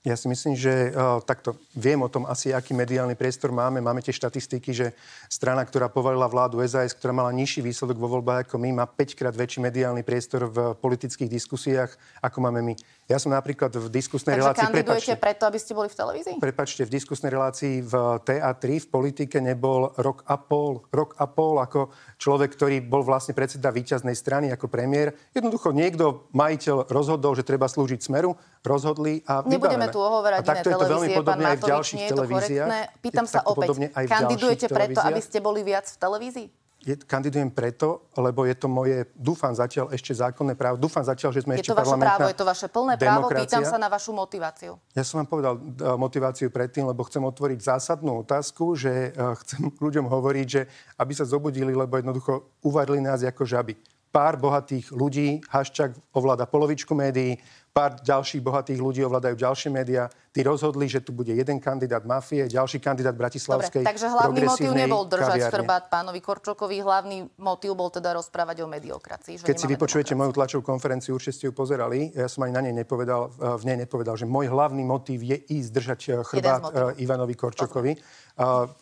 Ja si myslím, že uh, takto viem o tom asi, aký mediálny priestor máme. Máme tie štatistiky, že strana, ktorá povalila vládu SAS, ktorá mala nižší výsledok vo voľbách ako my, má 5 krát väčší mediálny priestor v politických diskusiách, ako máme my. Ja som napríklad v diskusnej Takže relácii... kandidujete prepačte, preto, aby ste boli v televízii? Prepačte, v diskusnej relácii v TA3 v politike nebol rok a pol, rok a pol ako človek, ktorý bol vlastne predseda víťaznej strany ako premiér. Jednoducho niekto, majiteľ, rozhodol, že treba slúžiť smeru, rozhodli a Nebudeme vybavené. tu ohovorať a takto je to veľmi podobne aj v ďalších televíziách. Pýtam sa opäť, kandidujete preto, aby ste boli viac v televízii? Je, kandidujem preto, lebo je to moje, dúfam zatiaľ ešte zákonné právo. Dúfam zatiaľ, že sme Je ešte to vaše parlamentná právo, je to vaše plné právo. demokracia. Pýtam sa na vašu motiváciu. Ja som vám povedal e, motiváciu predtým, lebo chcem otvoriť zásadnú otázku, že e, chcem ľuďom hovoriť, že aby sa zobudili, lebo jednoducho uvarili nás ako žaby. Pár bohatých ľudí, Haščák ovláda polovičku médií, pár ďalších bohatých ľudí ovládajú ďalšie médiá. Tí rozhodli, že tu bude jeden kandidát mafie, ďalší kandidát Bratislavskej Dobre, takže hlavný motív nebol držať kaviarne. chrbát pánovi Korčokovi, hlavný motív bol teda rozprávať o mediokracii. Že Keď si vypočujete moju tlačovú konferenciu, určite ste ju pozerali, ja som ani na nej nepovedal, v nej nepovedal, že môj hlavný motív je ísť držať eh, chrbát motivov. eh, Ivanovi Korčokovi. Uh,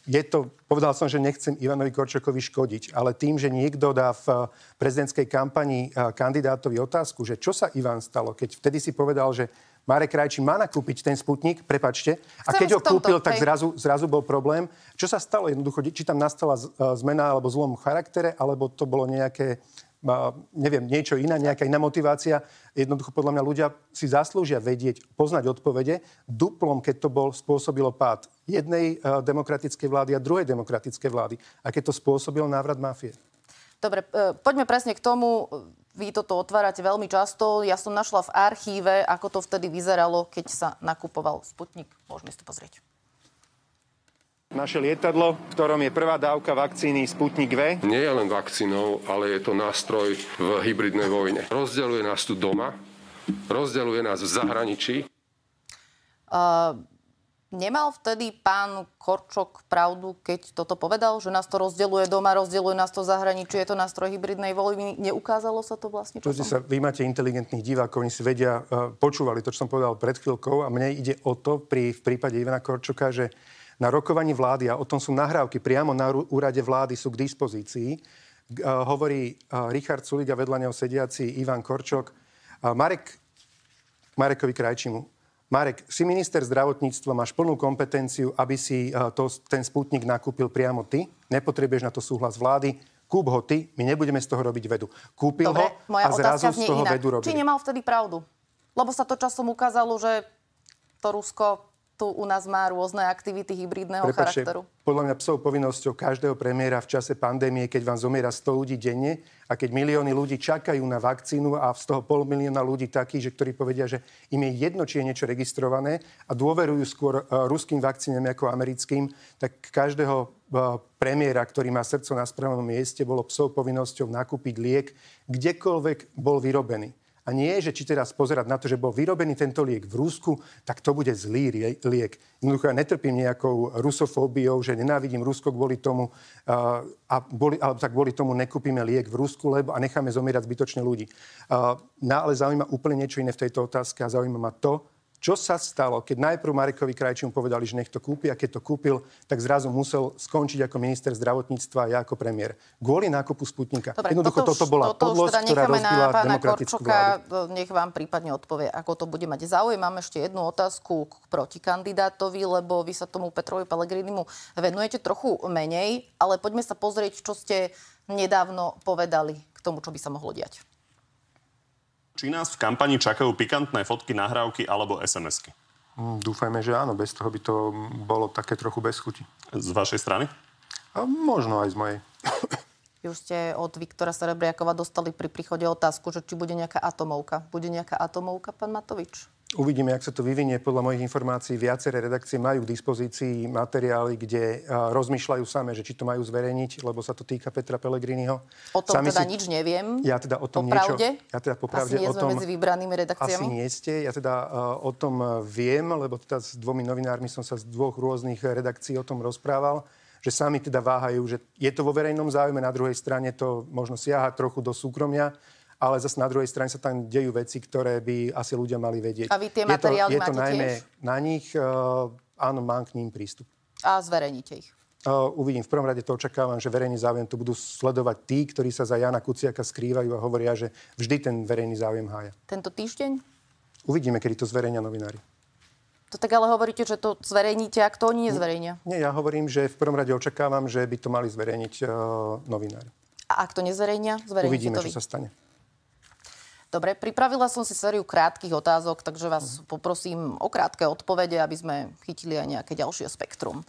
je to, povedal som, že nechcem Ivanovi Korčokovi škodiť, ale tým, že niekto dá v eh, prezidentskej kampani eh, kandidátovi otázku, že čo sa Ivan stalo, keď vtedy si povedal, že Marek Krajčí má nakúpiť ten sputnik, prepačte, a keď ho tomto, kúpil, tak hej. zrazu, zrazu bol problém. Čo sa stalo jednoducho? Či tam nastala eh, zmena alebo zlom charaktere, alebo to bolo nejaké neviem, niečo iné, nejaká iná motivácia. Jednoducho podľa mňa ľudia si zaslúžia vedieť, poznať odpovede. Duplom, keď to bol, spôsobilo pád jednej uh, demokratickej vlády a druhej demokratickej vlády. A keď to spôsobilo návrat mafie. Dobre, e, poďme presne k tomu. Vy toto otvárate veľmi často. Ja som našla v archíve, ako to vtedy vyzeralo, keď sa nakupoval Sputnik. Môžeme si to pozrieť. Naše lietadlo, v ktorom je prvá dávka vakcíny Sputnik V. Nie je len vakcínou, ale je to nástroj v hybridnej vojne. Rozdeľuje nás tu doma, rozdeľuje nás v zahraničí. Uh, nemal vtedy pán Korčok pravdu, keď toto povedal, že nás to rozdeľuje doma, rozdeľuje nás to v zahraničí, je to nástroj hybridnej vojny? Neukázalo sa to vlastne Pozrite sa, vy máte inteligentných divákov, oni si vedia, uh, počúvali to, čo som povedal pred chvíľkou a mne ide o to pri, v prípade Ivana Korčoka, že na rokovaní vlády, a o tom sú nahrávky priamo na úrade vlády, sú k dispozícii, uh, hovorí uh, Richard Suliga, vedľa neho sediaci Ivan Korčok. Uh, Marek, Marekovi Krajčimu. Marek, si minister zdravotníctva, máš plnú kompetenciu, aby si to, ten sputnik nakúpil priamo ty. Nepotrebuješ na to súhlas vlády. Kúp ho ty, my nebudeme z toho robiť vedu. Kúpil Dobre, ho a zrazu z toho inak. vedu robili. Či nemal vtedy pravdu? Lebo sa to časom ukázalo, že to Rusko tu u nás má rôzne aktivity hybridného Prepačte, charakteru. podľa mňa psov povinnosťou každého premiéra v čase pandémie, keď vám zomiera 100 ľudí denne a keď milióny ľudí čakajú na vakcínu a z toho pol milióna ľudí takých, že ktorí povedia, že im je jedno, či je niečo registrované a dôverujú skôr uh, ruským vakcínam ako americkým, tak každého uh, premiéra, ktorý má srdco na správnom mieste, bolo psov povinnosťou nakúpiť liek, kdekoľvek bol vyrobený. A nie, že či teraz pozerať na to, že bol vyrobený tento liek v Rusku, tak to bude zlý liek. Jednoducho ja netrpím nejakou rusofóbiou, že nenávidím Rusko kvôli tomu, uh, a boli, ale tak kvôli tomu nekúpime liek v Rusku, lebo a necháme zomierať zbytočne ľudí. Uh, no, ale zaujíma úplne niečo iné v tejto otázke a zaujíma ma to, čo sa stalo, keď najprv Marekovi Krajčimu povedali, že nech to kúpi a keď to kúpil, tak zrazu musel skončiť ako minister zdravotníctva a ja ako premiér. Kvôli nákupu Sputnika. Dobre, Jednoducho toto, už- bola toto podlosť, teda ktorá rozbila na pána demokratickú Korčoka, vládu. nech vám prípadne odpovie, ako to bude mať. Záujem mám ešte jednu otázku k protikandidátovi, lebo vy sa tomu Petrovi Pellegrinimu venujete trochu menej, ale poďme sa pozrieť, čo ste nedávno povedali k tomu, čo by sa mohlo diať. Či nás v kampani čakajú pikantné fotky, nahrávky alebo SMS-ky? Mm, Dúfajme, že áno. Bez toho by to bolo také trochu bez chuti. Z vašej strany? A možno aj z mojej. Vy už ste od Viktora Serebriakova dostali pri príchode otázku, že či bude nejaká atomovka. Bude nejaká atomovka, pán Matovič? Uvidíme, jak sa to vyvinie. Podľa mojich informácií viaceré redakcie majú k dispozícii materiály, kde rozmýšľajú same, že či to majú zverejniť, lebo sa to týka Petra Pellegriniho. O tom Sami teda si- nič neviem. Ja teda o tom Po niečo... Ja teda popravde Asi nie o tom... medzi vybranými redakciami. Asi nie ste. Ja teda uh, o tom viem, lebo teda s dvomi novinármi som sa z dvoch rôznych redakcií o tom rozprával, že sami teda váhajú, že je to vo verejnom záujme, na druhej strane to možno siaha trochu do súkromia, ale zase na druhej strane sa tam dejú veci, ktoré by asi ľudia mali vedieť. A vy tie je to, materiály je to máte najmä tiež? na nich, uh, áno, mám k ním prístup. A zverejnite ich. Uh, uvidím, v prvom rade to očakávam, že verejný záujem to budú sledovať tí, ktorí sa za Jana Kuciaka skrývajú a hovoria, že vždy ten verejný záujem hája. Tento týždeň? Uvidíme, kedy to zverejnia novinári. To tak ale hovoríte, že to zverejníte, ak to oni nezverejnia. Nie, ja hovorím, že v prvom rade očakávam, že by to mali zverejniť uh, novinári. A ak to nezverejnia, zverejníte Uvidíme, to vy. čo sa stane. Dobre, pripravila som si sériu krátkých otázok, takže vás Mhm. poprosím o krátke odpovede, aby sme chytili aj nejaké ďalšie spektrum.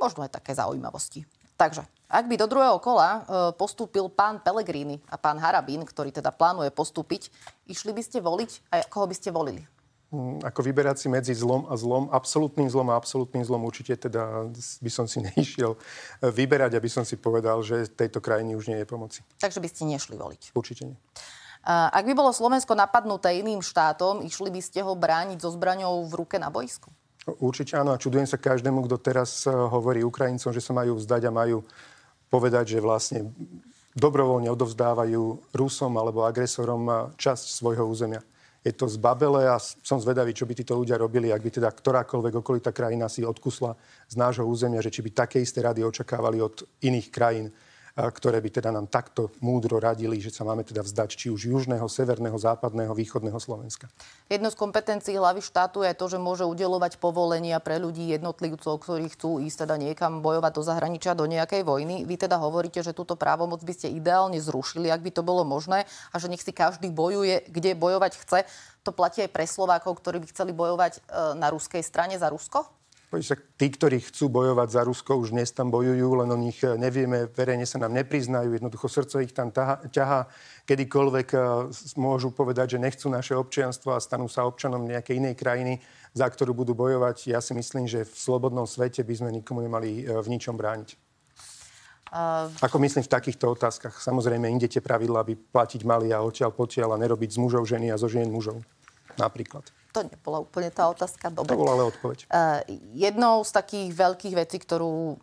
Možno aj také zaujímavosti. Takže, ak by do druhého kola e, postúpil pán Pellegrini a pán Harabín, ktorý teda plánuje postúpiť, išli by ste voliť a koho by ste volili? Mm, Ako vyberať si medzi zlom a zlom, absolútnym zlom a absolútnym zlom určite teda by som si neišiel eh, vyberať, aby som si povedal, že tejto krajine už nie je pomoci. Takže by ste nešli voliť. Určite nie. Ak by bolo Slovensko napadnuté iným štátom, išli by ste ho brániť so zbraňou v ruke na boisku? Určite áno a čudujem sa každému, kto teraz eh, hovorí Ukrajincom, že sa majú vzdať a majú povedať, že vlastne dobrovoľne odovzdávajú Rusom alebo agresorom eh, časť svojho územia. Je to zbabele a som zvedavý, čo by títo ľudia robili, ak by teda ktorákoľvek okolitá krajina si odkusla z nášho územia, že či by také isté rady očakávali od iných krajín, ktoré by teda nám takto múdro radili, že sa máme teda vzdať či už južného, severného, západného, východného Slovenska. Jednou z kompetencií hlavy štátu je to, že môže udelovať povolenia pre ľudí, jednotlivcov, ktorí chcú ísť teda niekam bojovať do zahraničia, do nejakej vojny. Vy teda hovoríte, že túto právomoc by ste ideálne zrušili, ak by to bolo možné a že nech si každý bojuje, kde bojovať chce. To platí aj pre Slovákov, ktorí by chceli bojovať e, na ruskej strane za Rusko? Tí, ktorí chcú bojovať za Rusko, už dnes tam bojujú, len o nich eh, nevieme, verejne sa nám nepriznajú, jednoducho srdce ich tam ťahá. Kedykoľvek eh, môžu povedať, že nechcú naše občianstvo a stanú sa občanom nejakej inej krajiny, za ktorú budú bojovať. Ja si myslím, že v slobodnom svete by sme nikomu nemali eh, v ničom brániť. Uh... Ako myslím v takýchto otázkach. Samozrejme, inde tie pravidlá by platiť mali a odtiaľ potiaľ a nerobiť z mužov ženy a zo žien mužov. Napríklad. To nebola úplne tá otázka. Dobre. To bola ale odpoveď. Uh, jednou z takých veľkých vecí, ktorú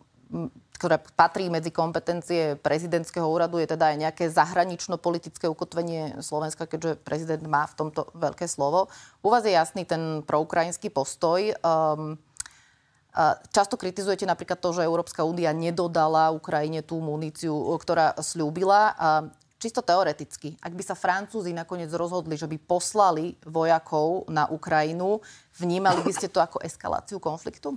ktorá patrí medzi kompetencie prezidentského úradu, je teda aj nejaké zahranično-politické ukotvenie Slovenska, keďže prezident má v tomto veľké slovo. U vás je jasný ten proukrajinský postoj. Um, Často kritizujete napríklad to, že Európska únia nedodala Ukrajine tú muníciu, ktorá slúbila čisto teoreticky, ak by sa Francúzi nakoniec rozhodli, že by poslali vojakov na Ukrajinu, vnímali by ste to ako eskaláciu konfliktu?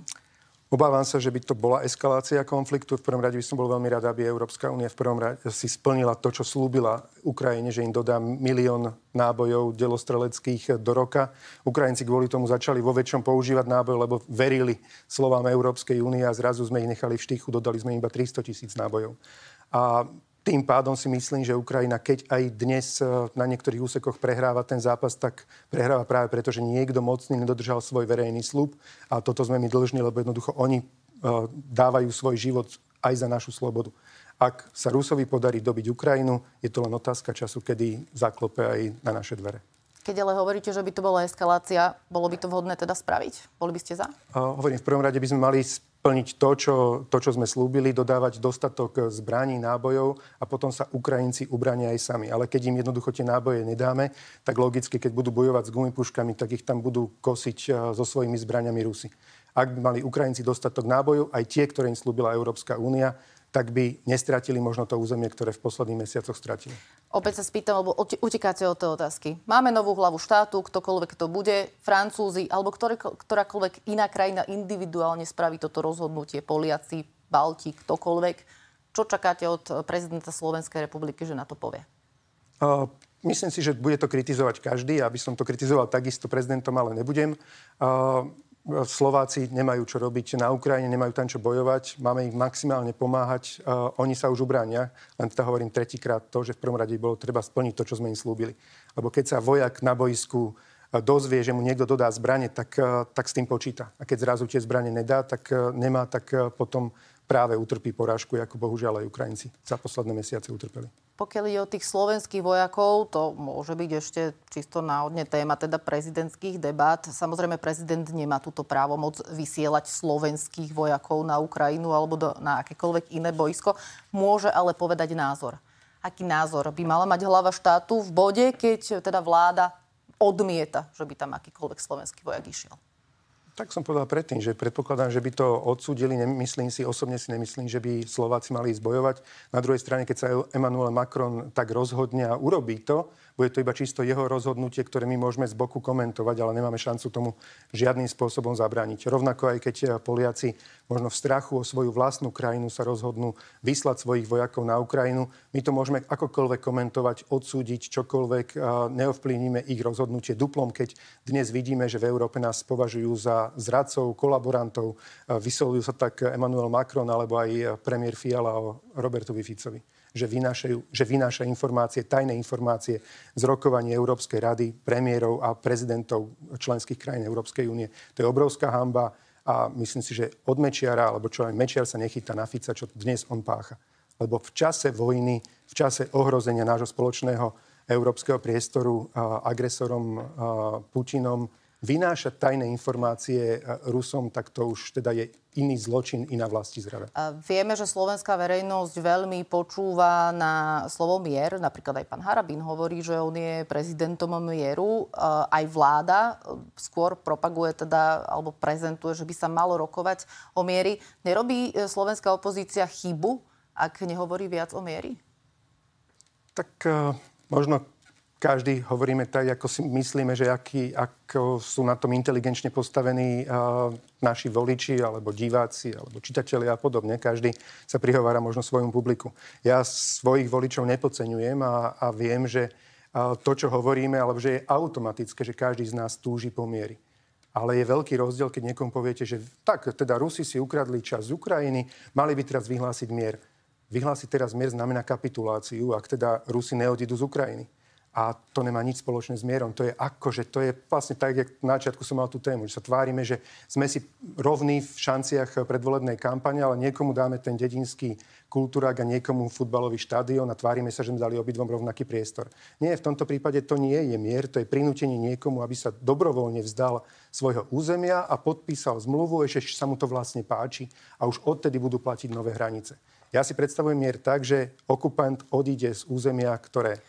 Obávam sa, že by to bola eskalácia konfliktu. V prvom rade by som bol veľmi rád, aby Európska únia v prvom rade si splnila to, čo slúbila Ukrajine, že im dodá milión nábojov delostreleckých do roka. Ukrajinci kvôli tomu začali vo väčšom používať náboj, lebo verili slovám Európskej únie a zrazu sme ich nechali v štychu, dodali sme iba 300 tisíc nábojov. A tým pádom si myslím, že Ukrajina, keď aj dnes e, na niektorých úsekoch prehráva ten zápas, tak prehráva práve preto, že niekto mocný nedodržal svoj verejný slub. A toto sme my dlžní, lebo jednoducho oni e, dávajú svoj život aj za našu slobodu. Ak sa Rusovi podarí dobiť Ukrajinu, je to len otázka času, kedy zaklope aj na naše dvere. Keď ale hovoríte, že by to bola eskalácia, bolo by to vhodné teda spraviť? Boli by ste za? Uh, hovorím, v prvom rade by sme mali splniť to čo, to, čo sme slúbili, dodávať dostatok zbraní, nábojov a potom sa Ukrajinci ubrania aj sami. Ale keď im jednoducho tie náboje nedáme, tak logicky, keď budú bojovať s gumipuškami, tak ich tam budú kosiť so svojimi zbraniami Rusy. Ak by mali Ukrajinci dostatok nábojov, aj tie, ktoré im slúbila Európska únia, tak by nestratili možno to územie, ktoré v posledných mesiacoch stratili. Opäť sa spýtam, lebo utekáte od tej otázky. Máme novú hlavu štátu, ktokoľvek to bude, Francúzi alebo ktorý, ktorákoľvek iná krajina individuálne spraví toto rozhodnutie, Poliaci, Balti, ktokoľvek. Čo čakáte od prezidenta Slovenskej republiky, že na to povie? Uh, myslím si, že bude to kritizovať každý. Aby som to kritizoval takisto prezidentom, ale nebudem. Uh, Slováci nemajú čo robiť na Ukrajine, nemajú tam čo bojovať, máme ich maximálne pomáhať, uh, oni sa už ubránia, len teda hovorím tretíkrát to, že v prvom rade bolo treba splniť to, čo sme im slúbili. Lebo keď sa vojak na boisku dozvie, že mu niekto dodá zbranie, tak, tak s tým počíta. A keď zrazu tie zbranie nedá, tak nemá, tak potom práve utrpí porážku, ako bohužiaľ aj Ukrajinci za posledné mesiace utrpeli. Pokiaľ ide o tých slovenských vojakov, to môže byť ešte čisto náhodne téma teda prezidentských debát. Samozrejme, prezident nemá túto právomoc vysielať slovenských vojakov na Ukrajinu alebo do, na akékoľvek iné boisko. Môže ale povedať názor. Aký názor by mala mať hlava štátu v bode, keď teda vláda odmieta, že by tam akýkoľvek slovenský vojak išiel? Tak som povedal predtým, že predpokladám, že by to odsúdili. Nemyslím si, osobne si nemyslím, že by Slováci mali ísť bojovať. Na druhej strane, keď sa Emmanuel Macron tak rozhodne a urobí to, bude to iba čisto jeho rozhodnutie, ktoré my môžeme z boku komentovať, ale nemáme šancu tomu žiadnym spôsobom zabrániť. Rovnako aj keď Poliaci možno v strachu o svoju vlastnú krajinu sa rozhodnú vyslať svojich vojakov na Ukrajinu, my to môžeme akokoľvek komentovať, odsúdiť, čokoľvek, neovplyvníme ich rozhodnutie duplom, keď dnes vidíme, že v Európe nás považujú za zradcov, kolaborantov. Vysolujú sa tak Emmanuel Macron alebo aj premiér Fiala o Robertovi Ficovi že, vynášajú, že vynáša informácie, tajné informácie z rokovaní Európskej rady, premiérov a prezidentov členských krajín Európskej únie. To je obrovská hamba a myslím si, že od Mečiara, alebo čo aj Mečiar sa nechytá na Fica, čo dnes on pácha. Lebo v čase vojny, v čase ohrozenia nášho spoločného európskeho priestoru agresorom Putinom vynášať tajné informácie Rusom, tak to už teda je iný zločin, iná vlasti zrada. Vieme, že slovenská verejnosť veľmi počúva na slovo mier. Napríklad aj pán Harabín hovorí, že on je prezidentom mieru. Aj vláda e, skôr propaguje teda, alebo prezentuje, že by sa malo rokovať o miery. Nerobí e, slovenská opozícia chybu, ak nehovorí viac o miery? Tak možno každý hovoríme tak, ako si myslíme, že aký, ako sú na tom inteligenčne postavení uh, naši voliči, alebo diváci, alebo čitatelia a podobne. Každý sa prihovára možno svojmu publiku. Ja svojich voličov nepodceňujem a, a viem, že uh, to, čo hovoríme, alebo že je automatické, že každý z nás túži po miery. Ale je veľký rozdiel, keď niekomu poviete, že tak, teda Rusi si ukradli čas z Ukrajiny, mali by teraz vyhlásiť mier. Vyhlásiť teraz mier znamená kapituláciu, ak teda Rusi neodídu z Ukrajiny a to nemá nič spoločné s mierom. To je ako, že to je vlastne tak, jak na začiatku som mal tú tému, že sa tvárime, že sme si rovní v šanciach predvolebnej kampane, ale niekomu dáme ten dedinský kultúrák a niekomu futbalový štadión a tvárime sa, že sme dali obidvom rovnaký priestor. Nie, v tomto prípade to nie je mier, to je prinútenie niekomu, aby sa dobrovoľne vzdal svojho územia a podpísal zmluvu, ešte sa mu to vlastne páči a už odtedy budú platiť nové hranice. Ja si predstavujem mier tak, že okupant odíde z územia, ktoré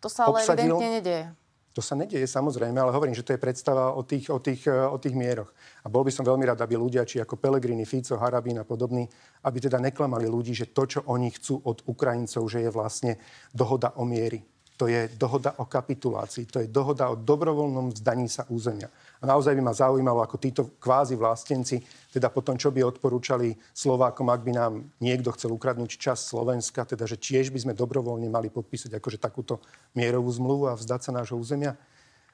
to sa ale obsadil. evidentne nedieje. To sa nedieje samozrejme, ale hovorím, že to je predstava o tých, o, tých, o tých mieroch. A bol by som veľmi rád, aby ľudia, či ako Pelegrini, Fico, Harabín a podobní, aby teda neklamali ľudí, že to, čo oni chcú od Ukrajincov, že je vlastne dohoda o miery to je dohoda o kapitulácii, to je dohoda o dobrovoľnom vzdaní sa územia. A naozaj by ma zaujímalo, ako títo kvázi vlastenci, teda potom, čo by odporúčali Slovákom, ak by nám niekto chcel ukradnúť čas Slovenska, teda, že tiež by sme dobrovoľne mali podpísať akože takúto mierovú zmluvu a vzdať sa nášho územia.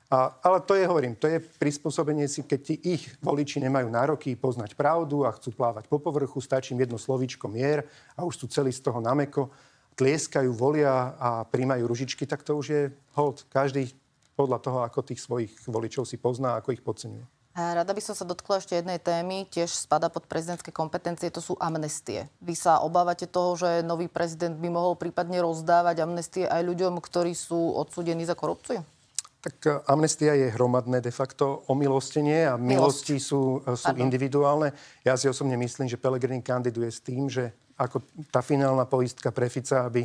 A, ale to je, hovorím, to je prispôsobenie si, keď ti ich voliči nemajú nároky poznať pravdu a chcú plávať po povrchu, stačí im jedno slovíčko mier a už sú celí z toho nameko tlieskajú, volia a príjmajú ružičky, tak to už je hold. Každý podľa toho, ako tých svojich voličov si pozná, ako ich podceňuje. Rada by som sa dotkla ešte jednej témy, tiež spada pod prezidentské kompetencie, to sú amnestie. Vy sa obávate toho, že nový prezident by mohol prípadne rozdávať amnestie aj ľuďom, ktorí sú odsúdení za korupciu? Tak e, amnestia je hromadné de facto omilostenie a milosti sú, e, sú individuálne. Ja si osobne myslím, že Pelegrini kandiduje s tým, že ako tá finálna poistka pre Fica, aby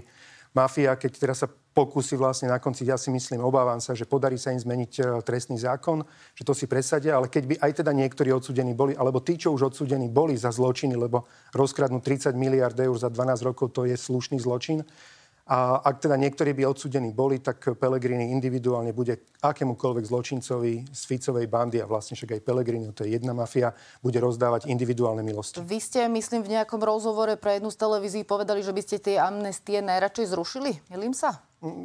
mafia, keď teraz sa pokusí vlastne na konci, ja si myslím, obávam sa, že podarí sa im zmeniť e, trestný zákon, že to si presadia, ale keď by aj teda niektorí odsudení boli, alebo tí, čo už odsudení boli za zločiny, lebo rozkradnú 30 miliard eur za 12 rokov, to je slušný zločin, a ak teda niektorí by odsudení boli, tak Pelegrini individuálne bude akémukoľvek zločincovi z Ficovej bandy, a vlastne však aj Pelegrini, to je jedna mafia, bude rozdávať individuálne milosti. Vy ste, myslím, v nejakom rozhovore pre jednu z televízií povedali, že by ste tie amnestie najradšej zrušili. Milím sa?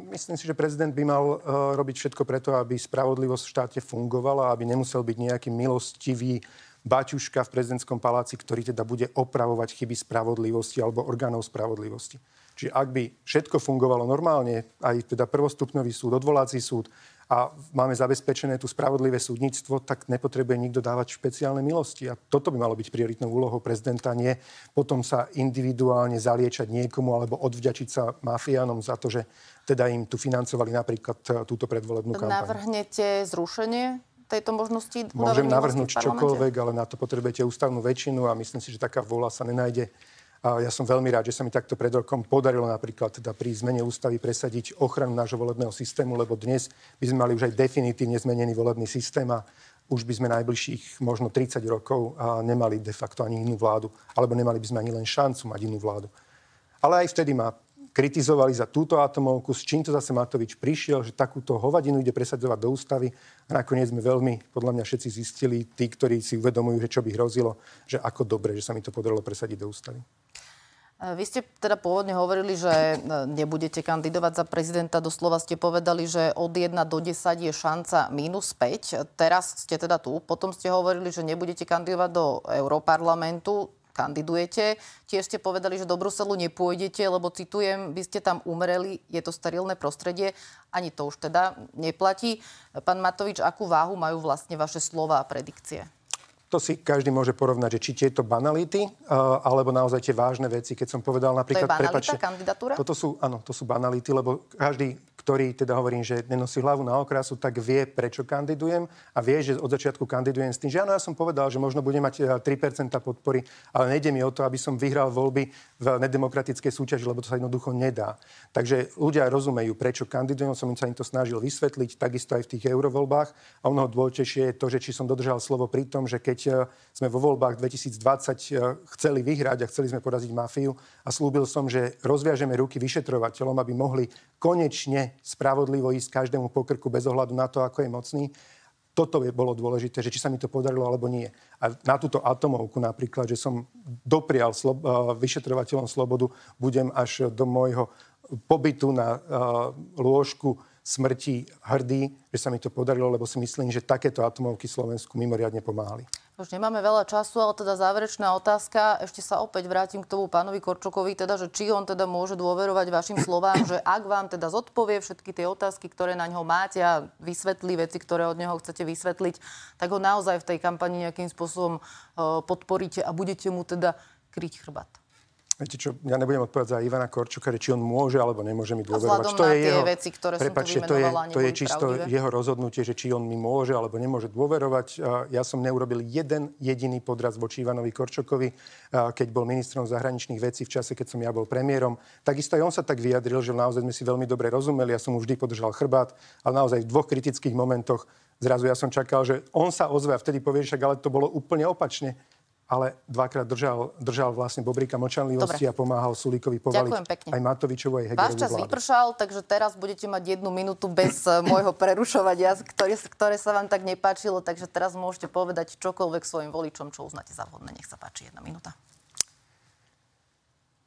Myslím si, že prezident by mal uh, robiť všetko preto, aby spravodlivosť v štáte fungovala, aby nemusel byť nejaký milostivý baťuška v prezidentskom paláci, ktorý teda bude opravovať chyby spravodlivosti alebo orgánov spravodlivosti. Čiže ak by všetko fungovalo normálne, aj teda prvostupnový súd, odvolací súd a máme zabezpečené tu spravodlivé súdnictvo, tak nepotrebuje nikto dávať špeciálne milosti. A toto by malo byť prioritnou úlohou prezidenta, nie potom sa individuálne zaliečať niekomu alebo odvďačiť sa mafiánom za to, že teda im tu financovali napríklad túto predvolebnú kampaň. Navrhnete zrušenie tejto možnosti? Môžem navrhnúť čokoľvek, ale na to potrebujete ústavnú väčšinu a myslím si, že taká vola sa nenájde a ja som veľmi rád, že sa mi takto pred rokom podarilo napríklad teda pri zmene ústavy presadiť ochranu nášho volebného systému, lebo dnes by sme mali už aj definitívne zmenený volebný systém a už by sme najbližších možno 30 rokov nemali de facto ani inú vládu, alebo nemali by sme ani len šancu mať inú vládu. Ale aj vtedy ma kritizovali za túto atomovku, s čím to zase Matovič prišiel, že takúto hovadinu ide presadzovať do ústavy. A nakoniec sme veľmi, podľa mňa všetci zistili, tí, ktorí si uvedomujú, že čo by hrozilo, že ako dobre, že sa mi to podarilo presadiť do ústavy. Vy ste teda pôvodne hovorili, že e, nebudete kandidovať za prezidenta. Doslova ste povedali, že od 1 do 10 je šanca minus 5. Teraz ste teda tu. Potom ste hovorili, že nebudete kandidovať do Európarlamentu. Kandidujete. Tiež ste povedali, že do Bruselu nepôjdete, lebo citujem, by ste tam umreli, je to sterilné prostredie. Ani to už teda neplatí. Pán Matovič, akú váhu majú vlastne vaše slova a predikcie? To si každý môže porovnať, že či tieto banality, uh, alebo naozaj tie vážne veci, keď som povedal napríklad... To je banalita, prepačte, kandidatúra? Toto sú, áno, to sú banality, lebo každý ktorý teda hovorím, že nenosí hlavu na okrasu, tak vie, prečo kandidujem a vie, že od začiatku kandidujem s tým, že áno, ja som povedal, že možno budem mať 3% eh, podpory, ale nejde mi o to, aby som vyhral voľby v nedemokratickej súťaži, lebo to sa jednoducho nedá. Takže ľudia rozumejú, prečo kandidujem, som im sa im to snažil vysvetliť, takisto aj v tých eurovoľbách. A mnoho dôležitejšie je to, že či som dodržal slovo pri tom, že keď eh, sme vo voľbách 2020 eh, chceli vyhrať a chceli sme poraziť mafiu a slúbil som, že rozviažeme ruky vyšetrovateľom, aby mohli konečne spravodlivo ísť každému pokrku bez ohľadu na to, ako je mocný. Toto je bolo dôležité, že či sa mi to podarilo alebo nie. A na túto atomovku napríklad, že som doprial slo- vyšetrovateľom slobodu, budem až do môjho pobytu na uh, lôžku smrti hrdý, že sa mi to podarilo, lebo si myslím, že takéto atomovky Slovensku mimoriadne pomáhali. Už nemáme veľa času, ale teda záverečná otázka. Ešte sa opäť vrátim k tomu pánovi Korčokovi, teda, že či on teda môže dôverovať vašim slovám, že ak vám teda zodpovie všetky tie otázky, ktoré na ňo máte a vysvetlí veci, ktoré od neho chcete vysvetliť, tak ho naozaj v tej kampani nejakým spôsobom uh, podporíte a budete mu teda kryť chrbát. Viete čo, ja nebudem odpovedať za Ivana Korčoka, či on môže alebo nemôže mi dôverovať. to je jeho, veci, ktoré prepáčte, to je, to je čisto pravdivé. jeho rozhodnutie, že či on mi môže alebo nemôže dôverovať. Ja som neurobil jeden jediný podraz voči Ivanovi Korčokovi, keď bol ministrom zahraničných vecí v čase, keď som ja bol premiérom. Takisto aj on sa tak vyjadril, že naozaj sme si veľmi dobre rozumeli. Ja som mu vždy podržal chrbát, ale naozaj v dvoch kritických momentoch zrazu ja som čakal, že on sa ozve a vtedy povie, že ale to bolo úplne opačne ale dvakrát držal, držal vlastne Bobrika močanlivosti Dobre. a pomáhal Sulíkovi povaliť aj Matovičovu, aj Hegerovu Váš čas vládu. vypršal, takže teraz budete mať jednu minútu bez eh, môjho prerušovania, ktoré, ktoré sa vám tak nepáčilo, takže teraz môžete povedať čokoľvek svojim voličom, čo uznáte za vhodné. Nech sa páči, jedna minúta.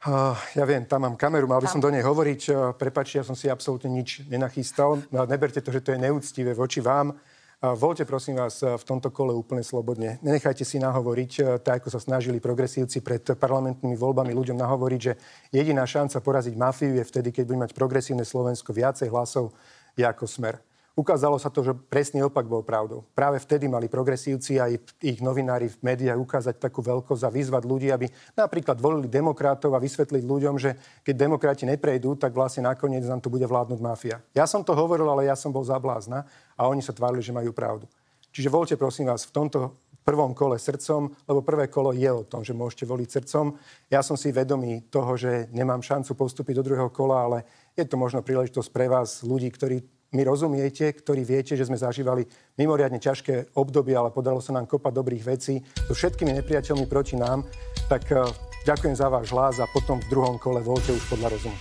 Uh, ja viem, tam mám kameru, mal by som do nej hovoriť. Uh, prepačte, ja som si absolútne nič nenachystal. No, neberte to, že to je neúctivé voči vám. Voľte prosím vás v tomto kole úplne slobodne. Nenechajte si nahovoriť, e, tak ako sa snažili progresívci pred parlamentnými voľbami ľuďom nahovoriť, že jediná šanca poraziť mafiu je vtedy, keď bude mať progresívne Slovensko viacej hlasov ako smer. Ukázalo sa to, že presný opak bol pravdou. Práve vtedy mali progresívci a ich novinári v médiách ukázať takú veľkosť a vyzvať ľudí, aby napríklad volili demokratov a vysvetliť ľuďom, že keď demokrati neprejdú, tak vlastne nakoniec nám tu bude vládnuť mafia. Ja som to hovoril, ale ja som bol zablázna a oni sa tvárili, že majú pravdu. Čiže voľte prosím vás v tomto prvom kole srdcom, lebo prvé kolo je o tom, že môžete voliť srdcom. Ja som si vedomý toho, že nemám šancu postúpiť do druhého kola, ale je to možno príležitosť pre vás, ľudí, ktorí mi rozumiete, ktorí viete, že sme zažívali mimoriadne ťažké obdobie, ale podarilo sa nám kopať dobrých vecí so všetkými nepriateľmi proti nám, tak uh, ďakujem za váš hlas a potom v druhom kole voľte už podľa rozumu.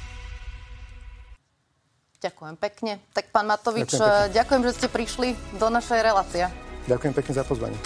Ďakujem pekne. Tak pán Matovič, ďakujem, ďakujem, že ste prišli do našej relácie. Ďakujem pekne za pozvanie.